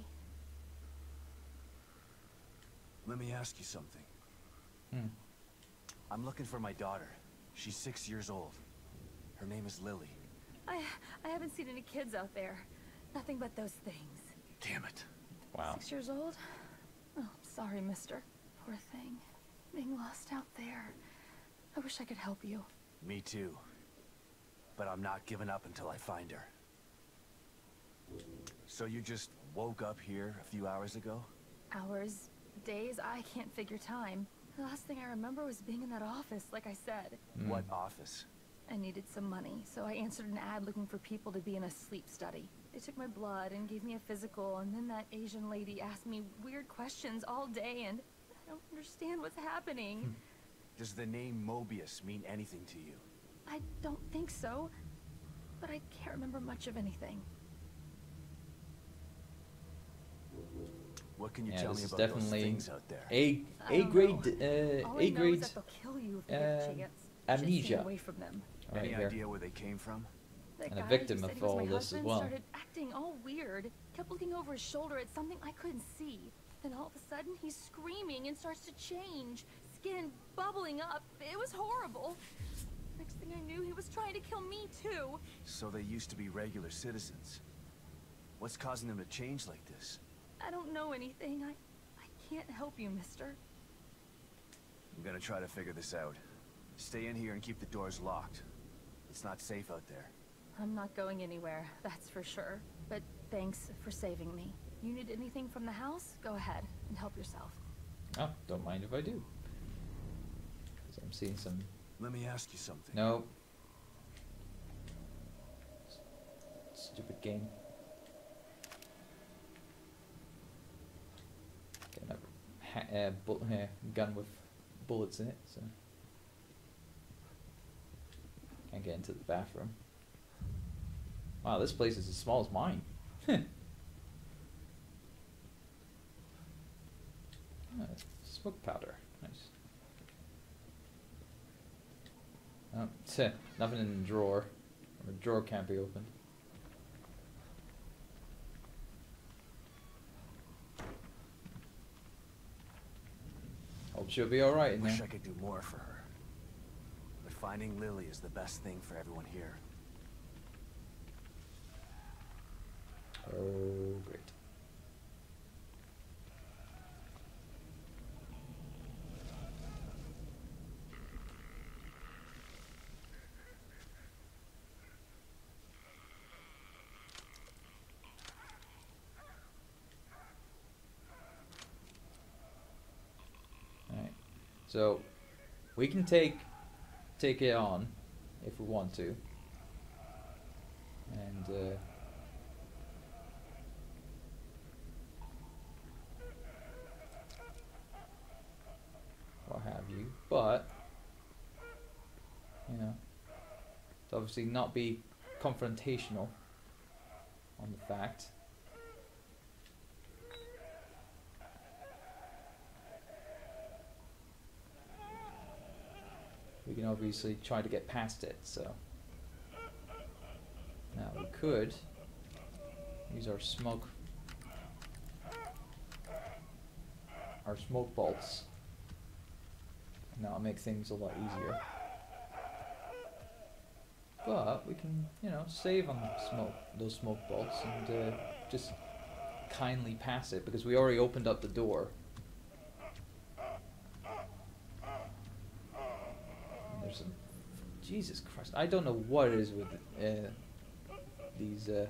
Let me ask you something. Hmm. I'm looking for my daughter. She's six years old. Her name is Lily. I I haven't seen any kids out there. Nothing but those things. Damn it. Wow. Six years old? Oh, sorry, mister. Poor thing. Being lost out there. I wish I could help you. Me too. But I'm not giving up until I find her. So you just woke up here a few hours ago? Hours, days, I can't figure time. The last thing I remember was being in that office, like I said. Hmm. What office? I needed some money, so I answered an ad looking for people to be in a sleep study. They took my blood and gave me a physical, and then that Asian lady asked me weird questions all day, and don't understand what's happening. Does the name Mobius mean anything to you? I don't think so, but I can't remember much of anything. What can you Yeah, tell me about those definitely things out there? A I A don't grade know. uh, All A I grade that they'll kill you if they a chance. You should amnesia. Away from them. right Any here. idea where they came from? The And a victim of all this as husband well. started acting all weird. Kept looking over his shoulder at something I couldn't see. Then all of a sudden, he's screaming and starts to change. Skin bubbling up. It was horrible. Next thing I knew, he was trying to kill me too. So they used to be regular citizens. What's causing them to change like this? I don't know anything. I, I can't help you, mister. I'm gonna try to figure this out. Stay in here and keep the doors locked. It's not safe out there. I'm not going anywhere, that's for sure. But thanks for saving me. You need anything from the house? Go ahead and help yourself. Oh, don't mind if I do. 'Cause I'm seeing some. Let me ask you something. No. Stupid game. Getting a ha- uh, bu- uh, gun with bullets in it, so. Can't get into the bathroom. Wow, this place is as small as mine. *laughs* Ah, smoke powder. Nice. Um, oh, tch, nothing in the drawer. The drawer can't be opened. Hope she'll be alright in Wish there. I could do more for her. But finding Lily is the best thing for everyone here. Oh, great. Alright. So we can take take it on if we want to. And uh what have you. But you know, to obviously not be confrontational on the fact. We can obviously try to get past it, so. Now we could use our smoke our smoke bolts. And that'll make things a lot easier. But we can, you know, save on smoke those smoke bolts and uh, just kindly pass it because we already opened up the door. And there's some Jesus Christ, I don't know what it is with uh, these uh,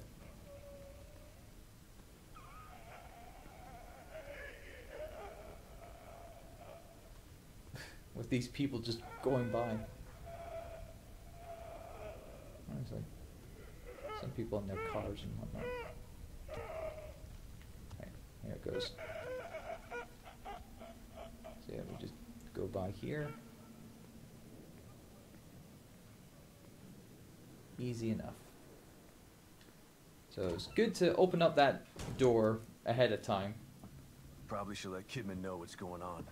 *laughs* with these people just going by. Honestly. Some people in their cars and whatnot. Right, here it goes. So yeah, we just go by here. Easy enough. So it's good to open up that door ahead of time. Probably should let Kidman know what's going on.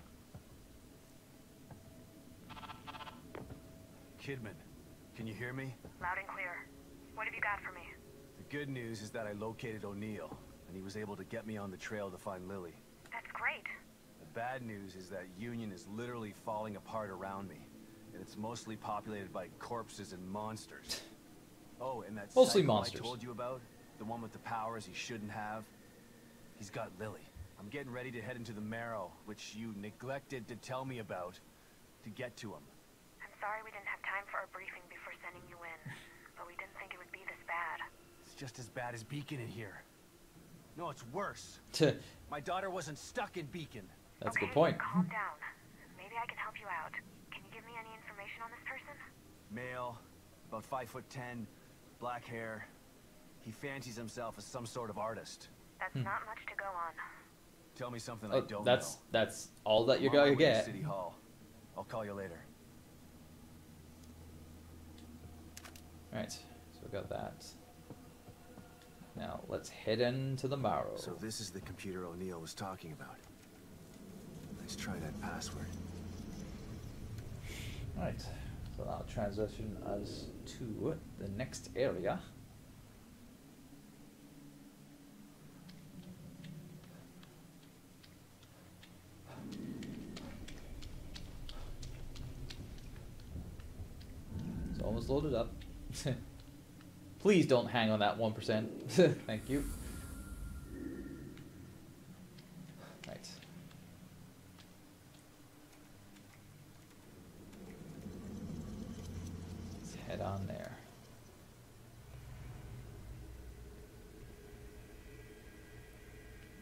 Kidman, can you hear me? Loud and clear. What have you got for me? The good news is that I located O'Neal, and he was able to get me on the trail to find Lily. That's great. The bad news is that Union is literally falling apart around me, and it's mostly populated by corpses and monsters. *laughs* Oh, and that Mostly psycho monsters. I told you about, the one with the powers he shouldn't have, he's got Lily. I'm getting ready to head into the Marrow, which you neglected to tell me about, to get to him. I'm sorry we didn't have time for a briefing before sending you in, but we didn't think it would be this bad. It's just as bad as Beacon in here. No, it's worse. My daughter wasn't stuck in Beacon. That's a good point. calm down. Maybe I can help you out. Can you give me any information on this person? Male, about five foot ten, black hair. He fancies himself as some sort of artist. That's hmm. not much to go on. Tell me something oh, I Oh, don't that's know. that's all that you're I'm gonna get. City Hall. I'll call you later. Alright, so we got that. Now let's head into the Marrow. So this is the computer O'Neal was talking about. Let's try that password. Right, so that'll transition us to the next area. It's almost loaded up. *laughs* Please don't hang on that 1%. *laughs* Thank you. Right. Let's head on there.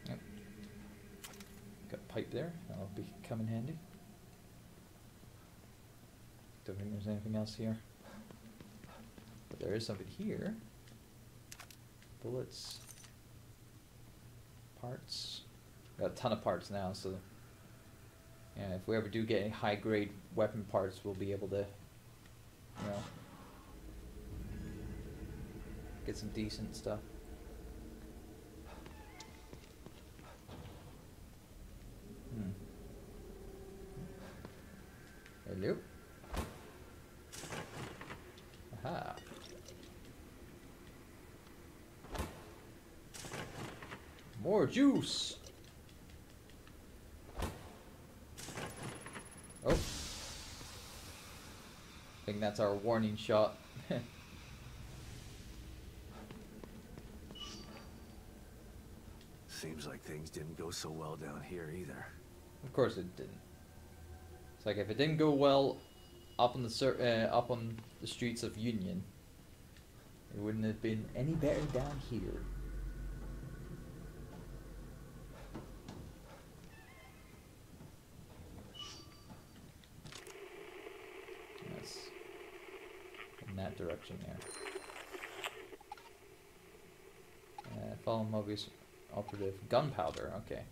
Yep. Got pipe there. That'll be come in handy. Don't think anything else here. But there is something here. Bullets. Parts. Got a ton of parts now, so yeah, if we ever do get any high grade weapon parts, we'll be able to, you know, get some decent stuff. Hmm. Hello. Aha. More juice. Oh. I think that's our warning shot. *laughs* Seems like things didn't go so well down here either. of course it didn't. It's like if it didn't go well up on the uh, up on the streets of Union, it wouldn't have been any better down here. Direction there. Uh, follow Mobius operative gunpowder, okay.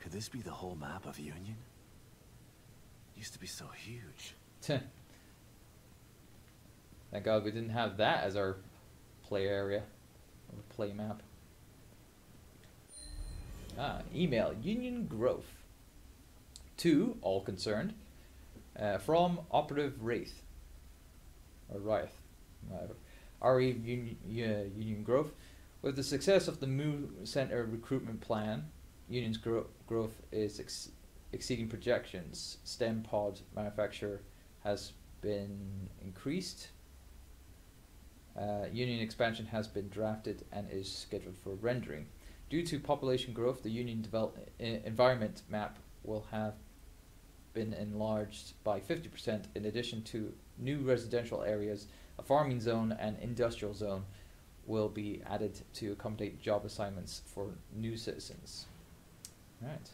Could this be the whole map of Union? Used to be so huge. Thank God we didn't have that as our play area or play map. Ah, email Union Growth to all concerned uh, from Operative Wraith or Wraith. RE Union, uh, Union Growth. With the success of the Moo Center recruitment plan, Union's gro- growth is ex- exceeding projections. STEM pod manufacture has been increased. Uh, Union expansion has been drafted and is scheduled for rendering. Due to population growth, the Union develop- environment map will have been enlarged by 50% in addition to new residential areas, a farming zone and industrial zone will be added to accommodate job assignments for new citizens. Right.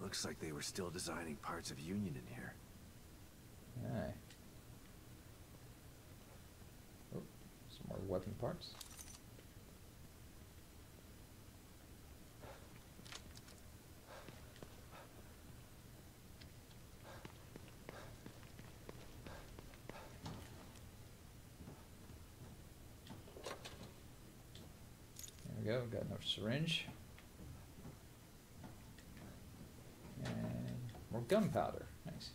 Looks like they were still designing parts of Union in here. Aye. Oh, some more weapon parts. There go, got another syringe. And more gunpowder, nice.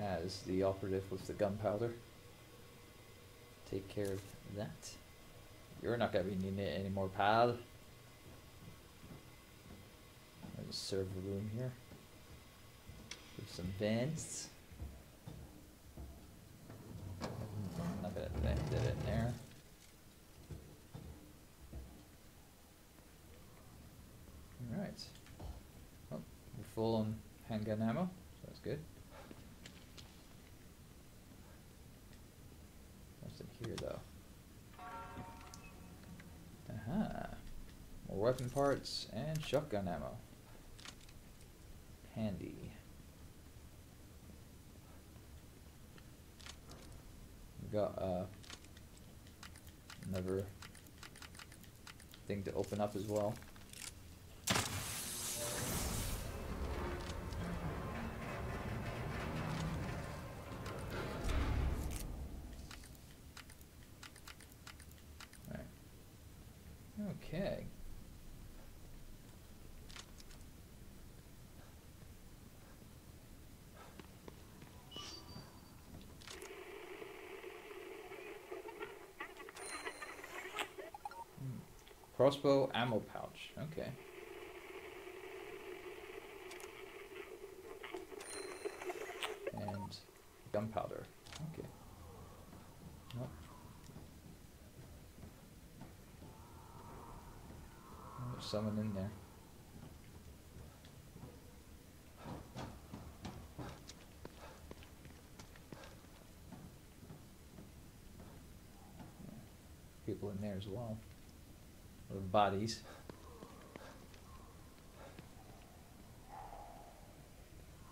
As the operative with the gunpowder. Take care of that. You're not gonna be needing it anymore, pal. There's a server room here. Some vents. Hmm, not gonna vent it in there. Alright. Oh, we're full on handgun ammo, so that's good. What's in here though? Aha. More weapon parts and shotgun ammo. Handy. We got uh another thing to open up as well. crossbow ammo pouch. Okay. And gunpowder. Okay. Nope. There's someone in there. People in there as well. Bodies.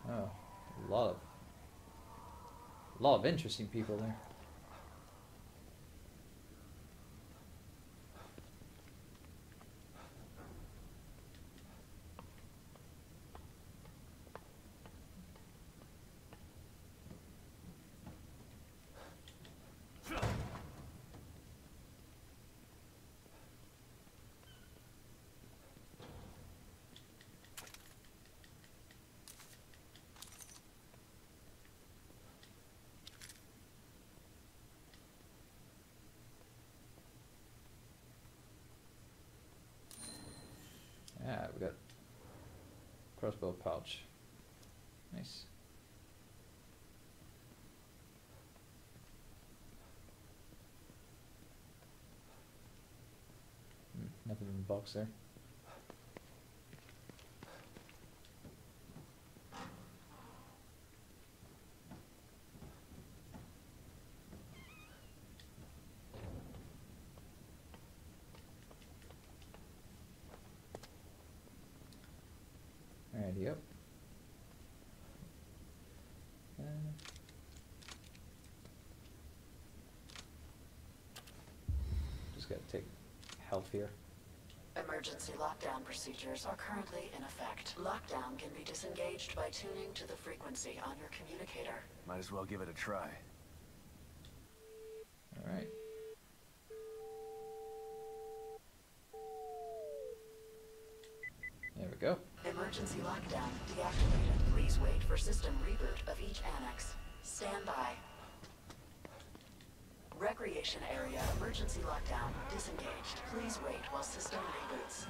Oh, a lot of, a lot of interesting people there. Yeah, we got crossbow pouch. Nice. Hmm, nothing in the box there. Alrighty, yep. Uh, just gotta take health here. Emergency lockdown procedures are currently in effect. Lockdown can be disengaged by tuning to the frequency on your communicator. Might as well give it a try. Alright. There we go. Emergency lockdown deactivated. Please wait for system reboot of each annex. Stand by. Area emergency lockdown disengaged. Please wait while system reboots.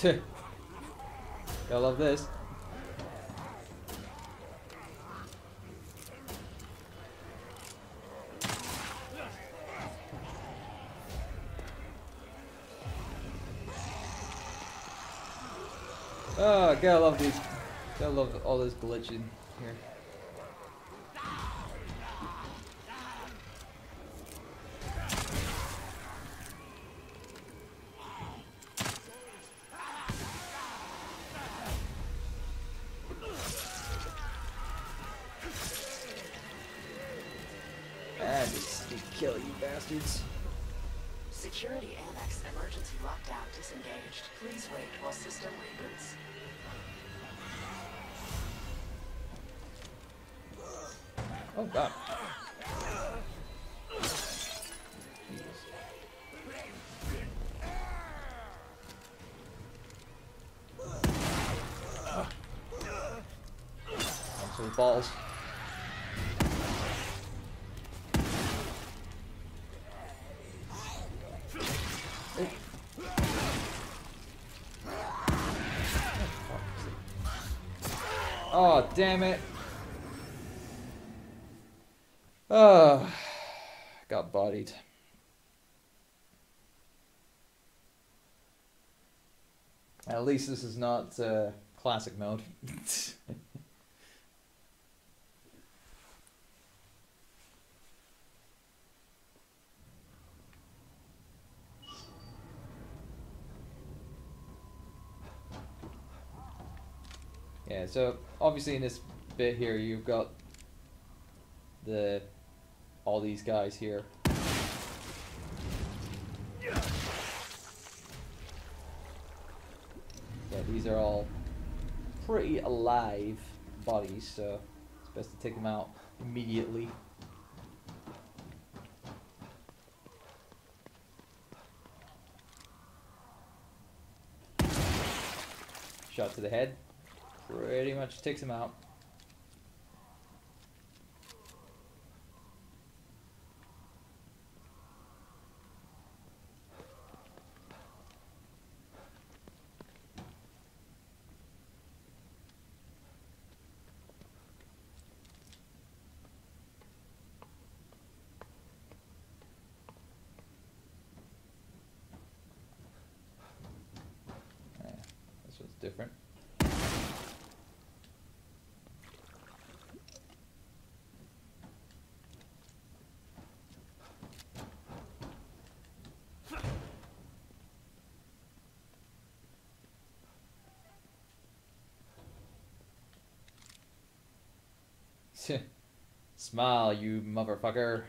*laughs* I love this. Oh, gotta love these. Gotta love all this glitching here. Balls. Oh, damn it. Oh, got bodied. At least this is not uh, classic mode. *laughs* yeah, so obviously in this bit here you've got the all these guys here. Yeah, these are all pretty alive bodies, so it's best to take them out immediately. Shot to the head, pretty much takes him out. different. Smile, you motherfucker.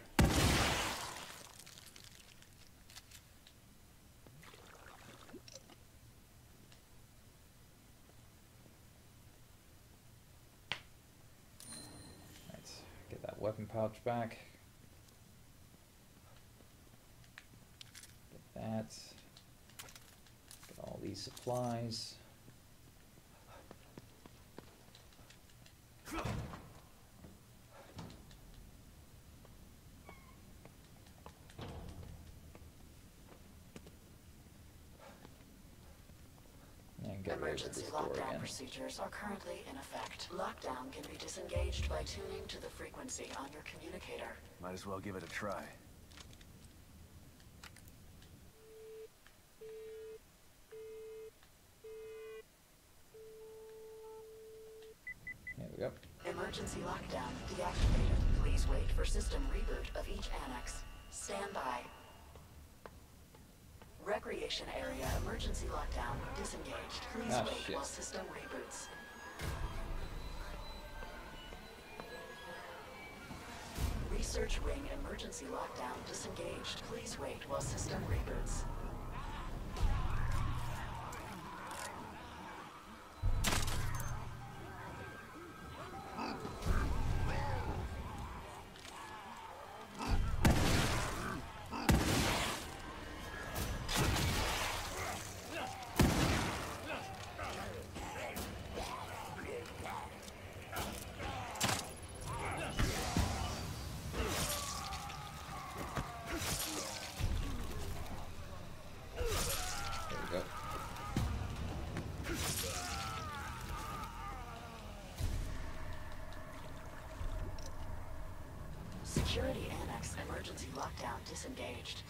Get that weapon pouch back. Get that. Get all these supplies. And get rid of Emergency this lockdown again. procedures are currently in effect. Lockdown can be disengaged by tuning to the frequency on your communicator. Might as well give it a try. Ah, shit. system reboots. Research wing emergency lockdown disengaged. Please wait while system reboots.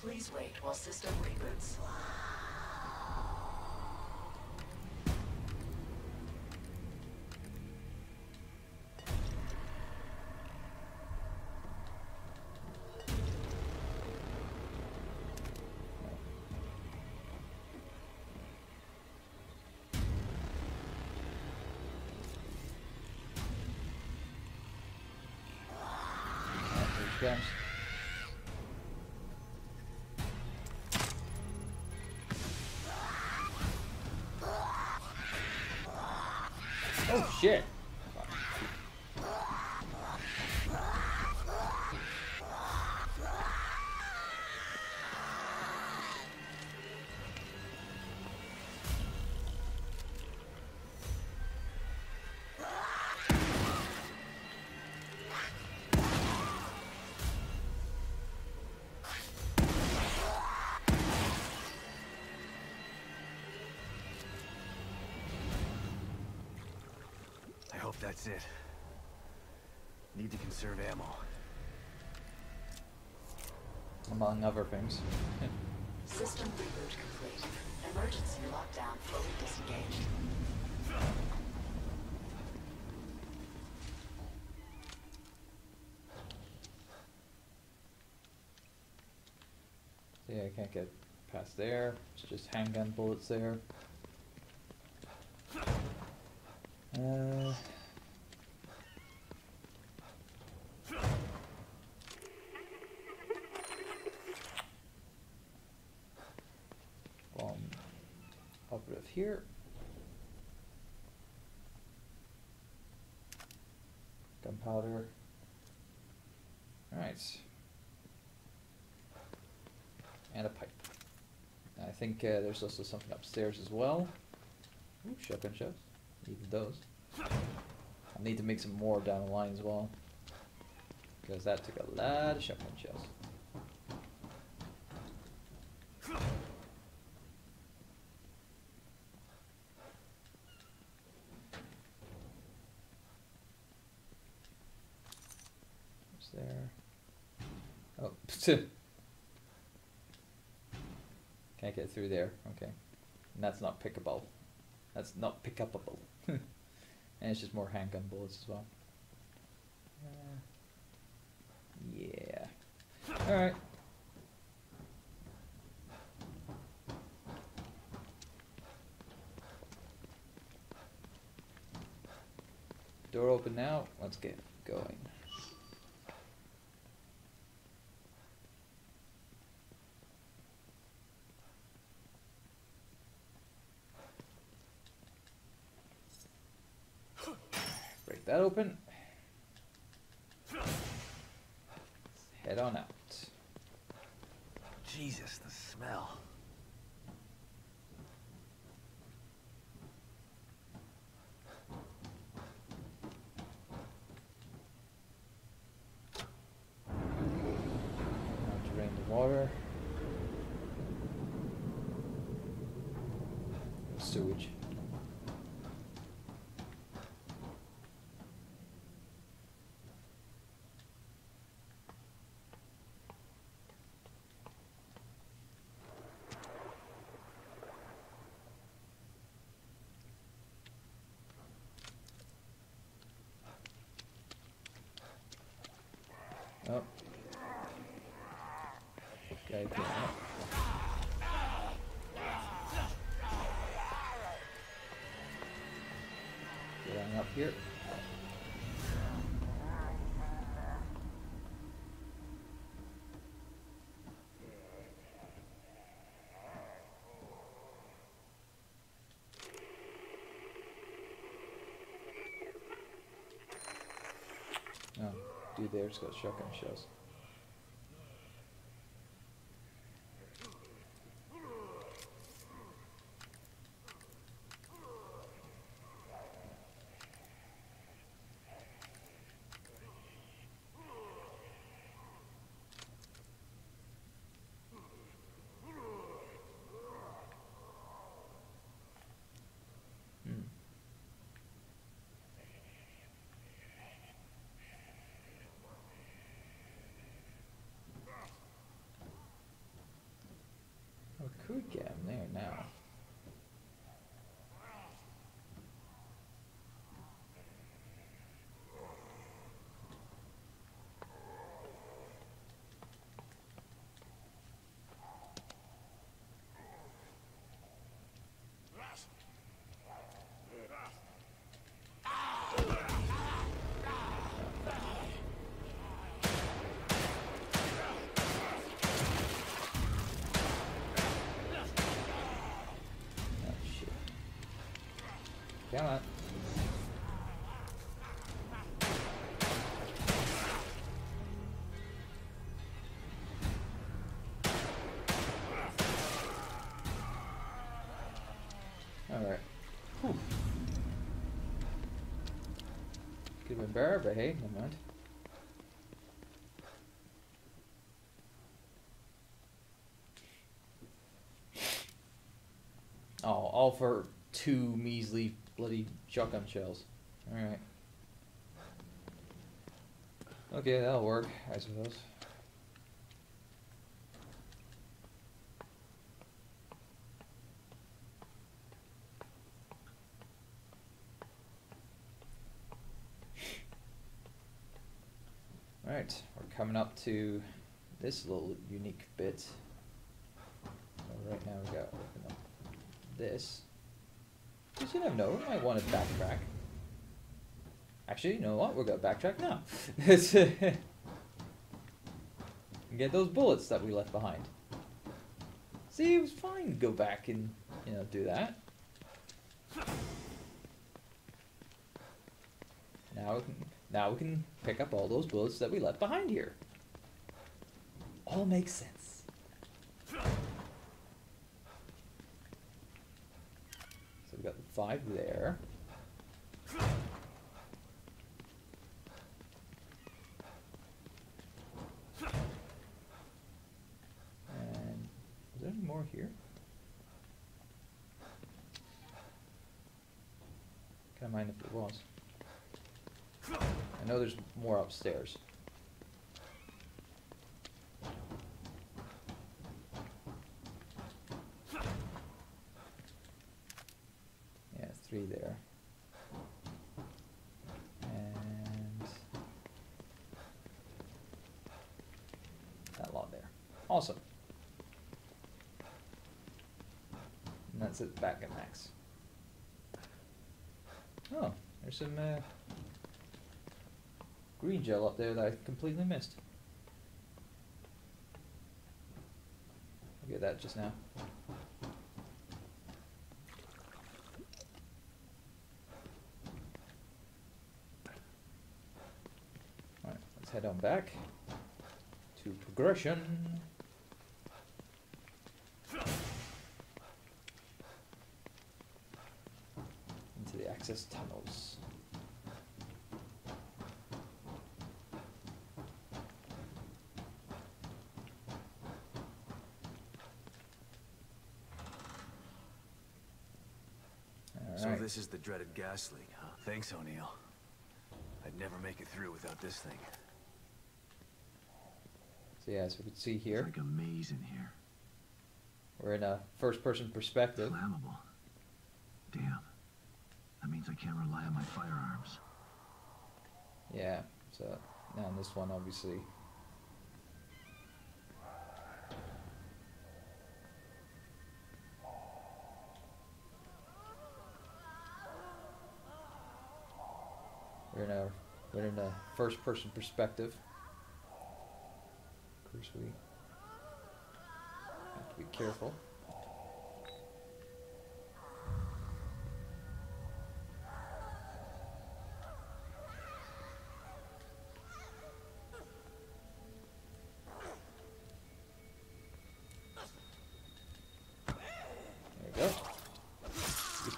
Please wait while system reboots. Oh, Oh shit! That's it. Need to conserve ammo. Among other things. *laughs* System reboot complete. Emergency lockdown fully disengaged. yeah, I can't get past there. It's just handgun bullets there. Uh, bomb operative here. Gunpowder. Alright. And a pipe. I think uh, there's also something upstairs as well. Ooh, shotgun shells. Need those. I need to make some more down the line as well. Because that took a lot of shotgun shells. What's there? Oh, can't get through there. Okay, and that's not pickable. That's not pick up a bullet. *laughs* and it's just more handgun bullets as well. Uh, yeah. Alright. Door open now. Let's get going. Break that open. Head on out. Jesus, the smell. Now drain the water. Sewage. Oh. Guy getting here. Oh, dude there's got shotgun shells. Hmm. I could get him there now. Oh shit. On. Alright. Could have been better, but hey, never mind. Oh, all for two measly bloody shotgun shells. Alright. Okay, that'll work, I suppose. Alright, we're coming up to this little unique bit. So right now we got this. Because you never know, we might want to backtrack. Actually, you know what? We're gonna backtrack now. *laughs* Get those bullets that we left behind. See, it was fine to go back and, you know, do that. Now we can, now we can pick up all those bullets that we left behind here. All makes sense. So we got the five there. And is there any more here? Can I mind if there was? I know there's more upstairs. Yeah, Awesome. That's it back at max. Oh, there's some uh, green gel up there that I completely missed. Look at that just now. Alright, let's head on back to progression. Into the access tunnels. So Alright. this is the dreaded gas leak, huh? Thanks, O'Neal. I'd never make it through without this thing. So yeah, as we can see here, It's like a maze in here. we're in a first-person perspective. Flammable. Damn. That means I can't rely on my firearms. Yeah, so now in this one, obviously. We're in a we're in a first person perspective. Of course we have to be careful.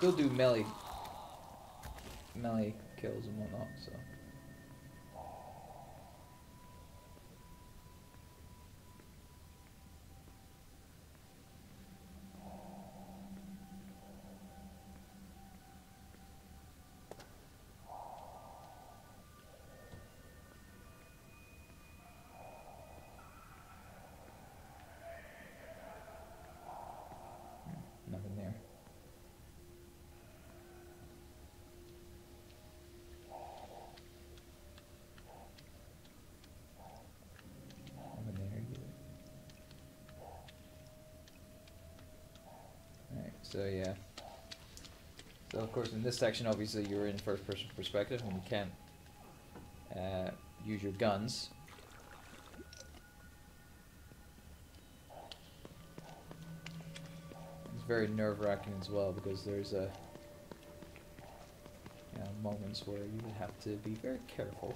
Still do melee. Melee kills and whatnot, so nothing there. Nothing there either. Alright, so yeah. So of course in this section obviously you're in first person perspective and you can't uh, use your guns. It's very nerve wracking as well because there's a you know, moments where you have to be very careful.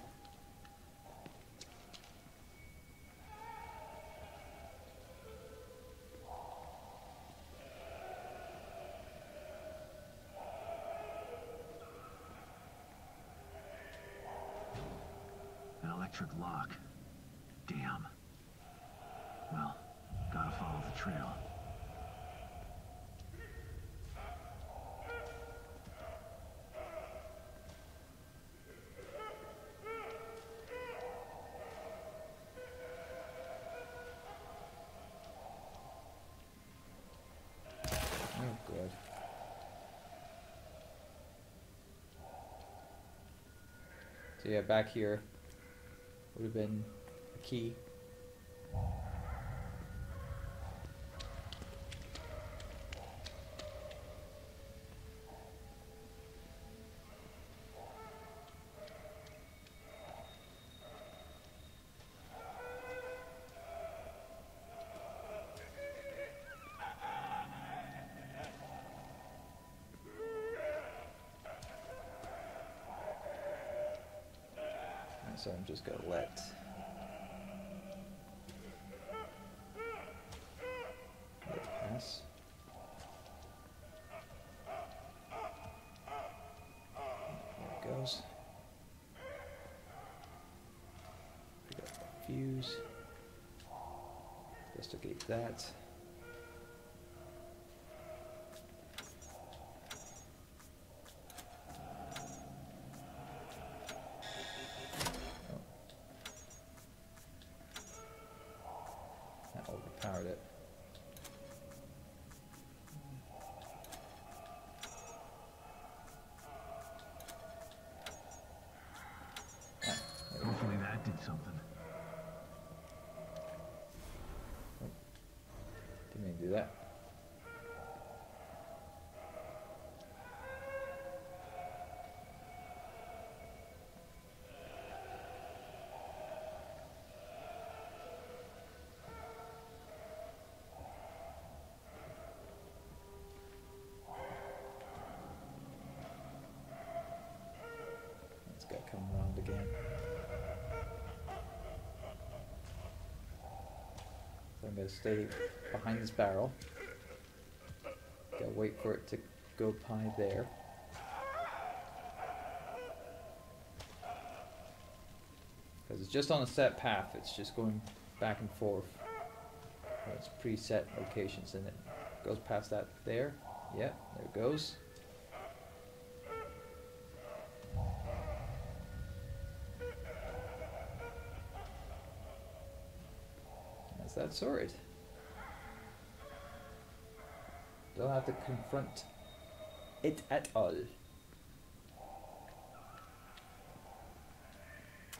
So yeah, back here would have been a key. So I'm just gonna let let it pass. There it goes. Pick up fuse. Investigate. That again. So I'm gonna stay behind this barrel. Gotta wait for it to go by there. Because it's just on a set path, it's just going back and forth. It's preset locations and it goes past that there. Yep, there it goes. Sorted. Don't have to confront it at all.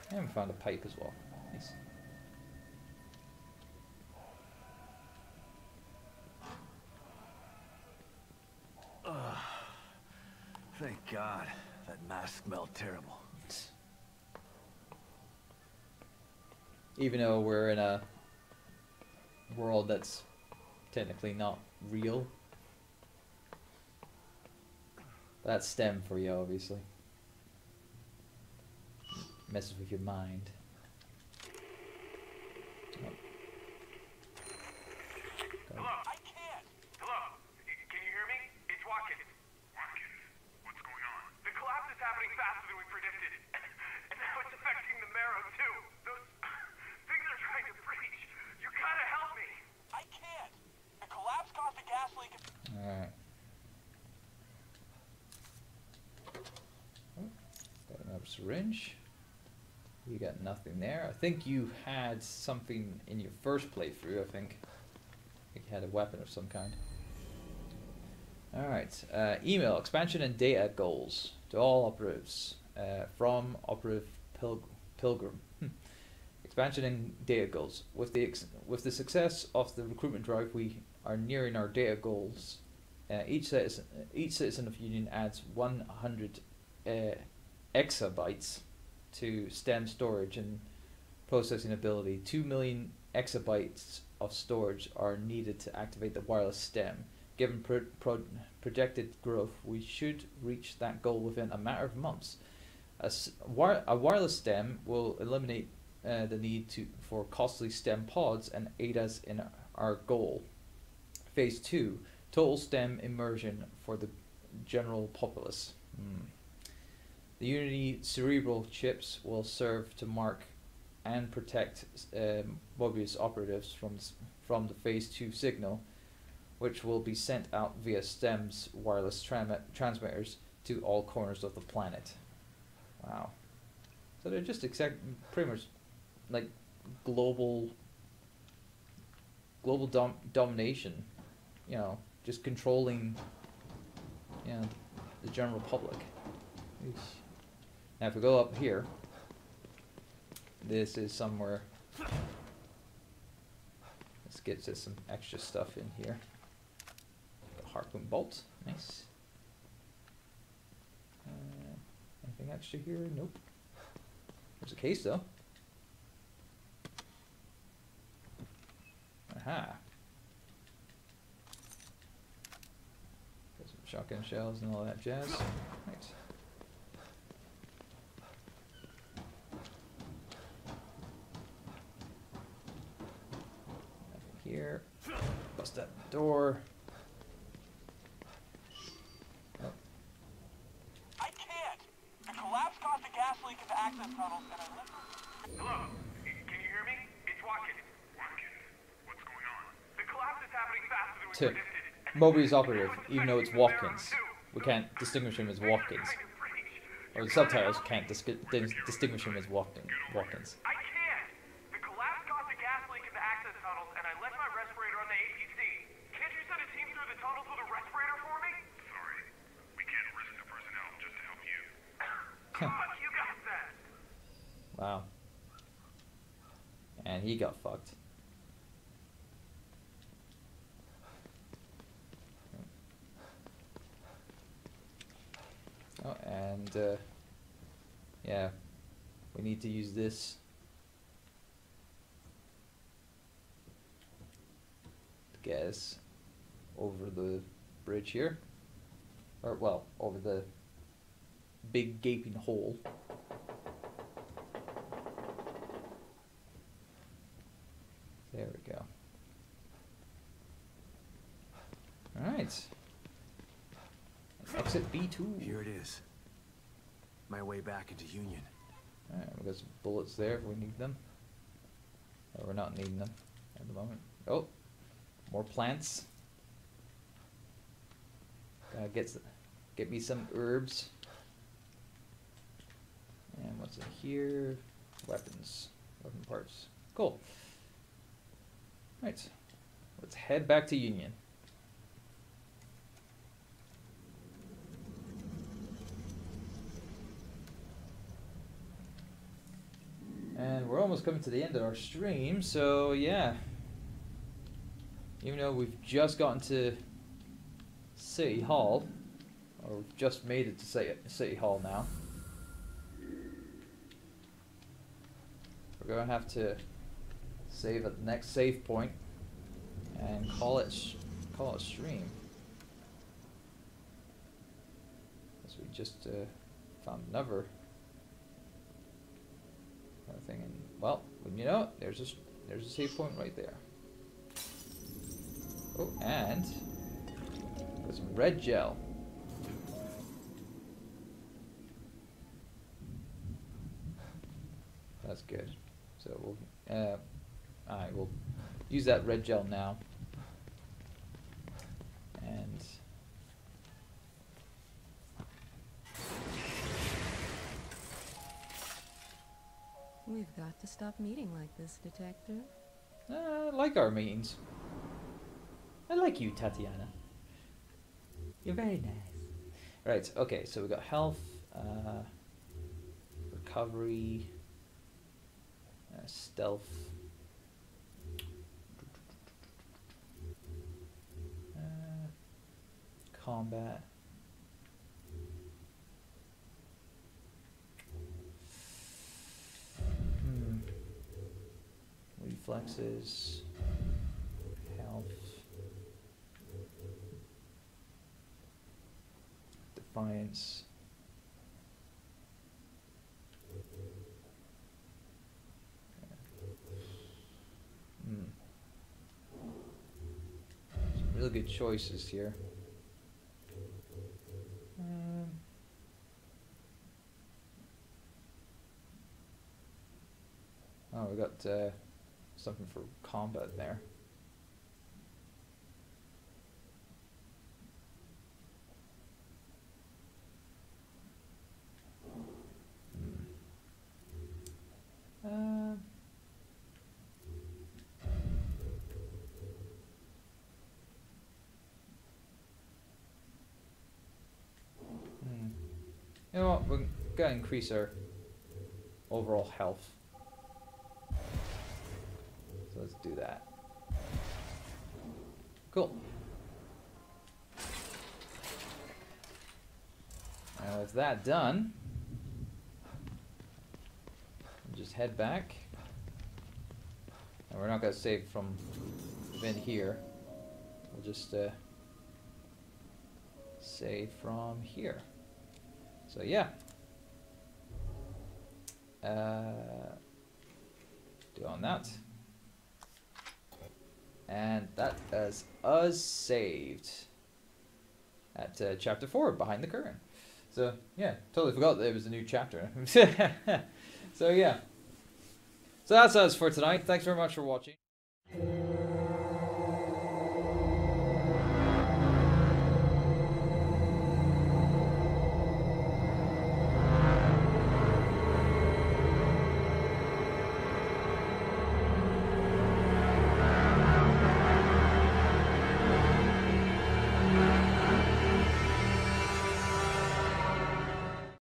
I haven't found a pipe as well. Nice. Thank God. That mask smelled terrible. Even though we're in a world that's technically not real. That's STEM for you, obviously. Messes with your mind. Oh. Go. Hello? I can't. Hello? Y- Can you hear me? It's Watkins. Watkins? What's going on? The collapse is happening faster than we predicted. And now it's affecting the marrow, too. Those things are trying to breach. You gotta help me. I can't. The collapse caused a gas leak. Alright. Oh, got another syringe. You there. I think you had something in your first playthrough, I think. I think you had a weapon of some kind. Alright. Uh, email, expansion and data goals to all operatives uh, from Operative Pil- Pilgrim. Hmm. Expansion and data goals. With the with the success of the recruitment drive, we are nearing our data goals. Uh, each citizen each citizen of Union adds 100 uh, exabytes to STEM storage and processing ability. 2 million exabytes of storage are needed to activate the wireless STEM. Given pro- pro- projected growth, we should reach that goal within a matter of months. A, a wireless STEM will eliminate uh, the need to for costly STEM pods and aid us in our goal. Phase two: total STEM immersion for the general populace. Hmm. The Unity cerebral chips will serve to mark and protect um, Mobius operatives from from the Phase Two signal, which will be sent out via STEM's wireless transmitters to all corners of the planet. Wow. So they're just exact, pretty much like global global dom- domination, you know, just controlling you know, the general public. Now if we go up here, this is somewhere let's get to some extra stuff in here. The harpoon bolt, nice. Uh, anything extra here? Nope. There's a case though. Aha. Got some shotgun shells and all that jazz. Right. Nothing here. Bust that door. Oh, I can't. The collapse caused a gas leak in the access tunnels, and I left. Hello? Can you hear me? It's Watkins. Watkins? What's going on? The collapse is happening faster than we Tip. predicted. Mobius operative, even though it's Watkins. We can't distinguish him as Watkins. Or the subtitles can't dis- dis- distinguish him as Watkins. Watkins. Wow. And he got fucked. Oh, and uh, yeah, we need to use this. Gas over the bridge here, or well, over the big gaping hole. There we go. Alright. Exit B2. Here it is. My way back into Union. Alright, we got some bullets there if we need them. Oh, we're not needing them at the moment. Oh, more plants. Gotta get, get me some herbs. And what's in here? Weapons. Weapon parts. Cool. Right. Let's head back to Union. And we're almost coming to the end of our stream, so yeah. Even though we've just gotten to City Hall, or just made it to City, City Hall now, we're gonna have to save at the next save point and call it call it stream. As we just uh, found another Another thing, and well, you know, there's a there's a save point right there. Oh, and got some red gel. *laughs* That's good. So we'll uh, alright, we'll use that red gel now. And We've got to stop meeting like this, Detective. uh, I like our meetings. I like you, Tatiana. You're very nice. Right, okay, so we got health, uh, recovery, uh, stealth. Uh, combat. Hmm. Reflexes, health, defiance. Hmm. Really good choices here. Oh, we got uh, something for combat there. Uh, hmm. You know what? We're gonna increase our overall health. Let's do that. Cool. And with that done, just head back. And we're not going to save from within here. We'll just uh, save from here. So yeah. Uh, on that. And that is us saved at uh, chapter 4, Behind the Curtain. So, yeah, totally forgot there was a new chapter. *laughs* so, yeah. So that's us for tonight. Thanks very much for watching.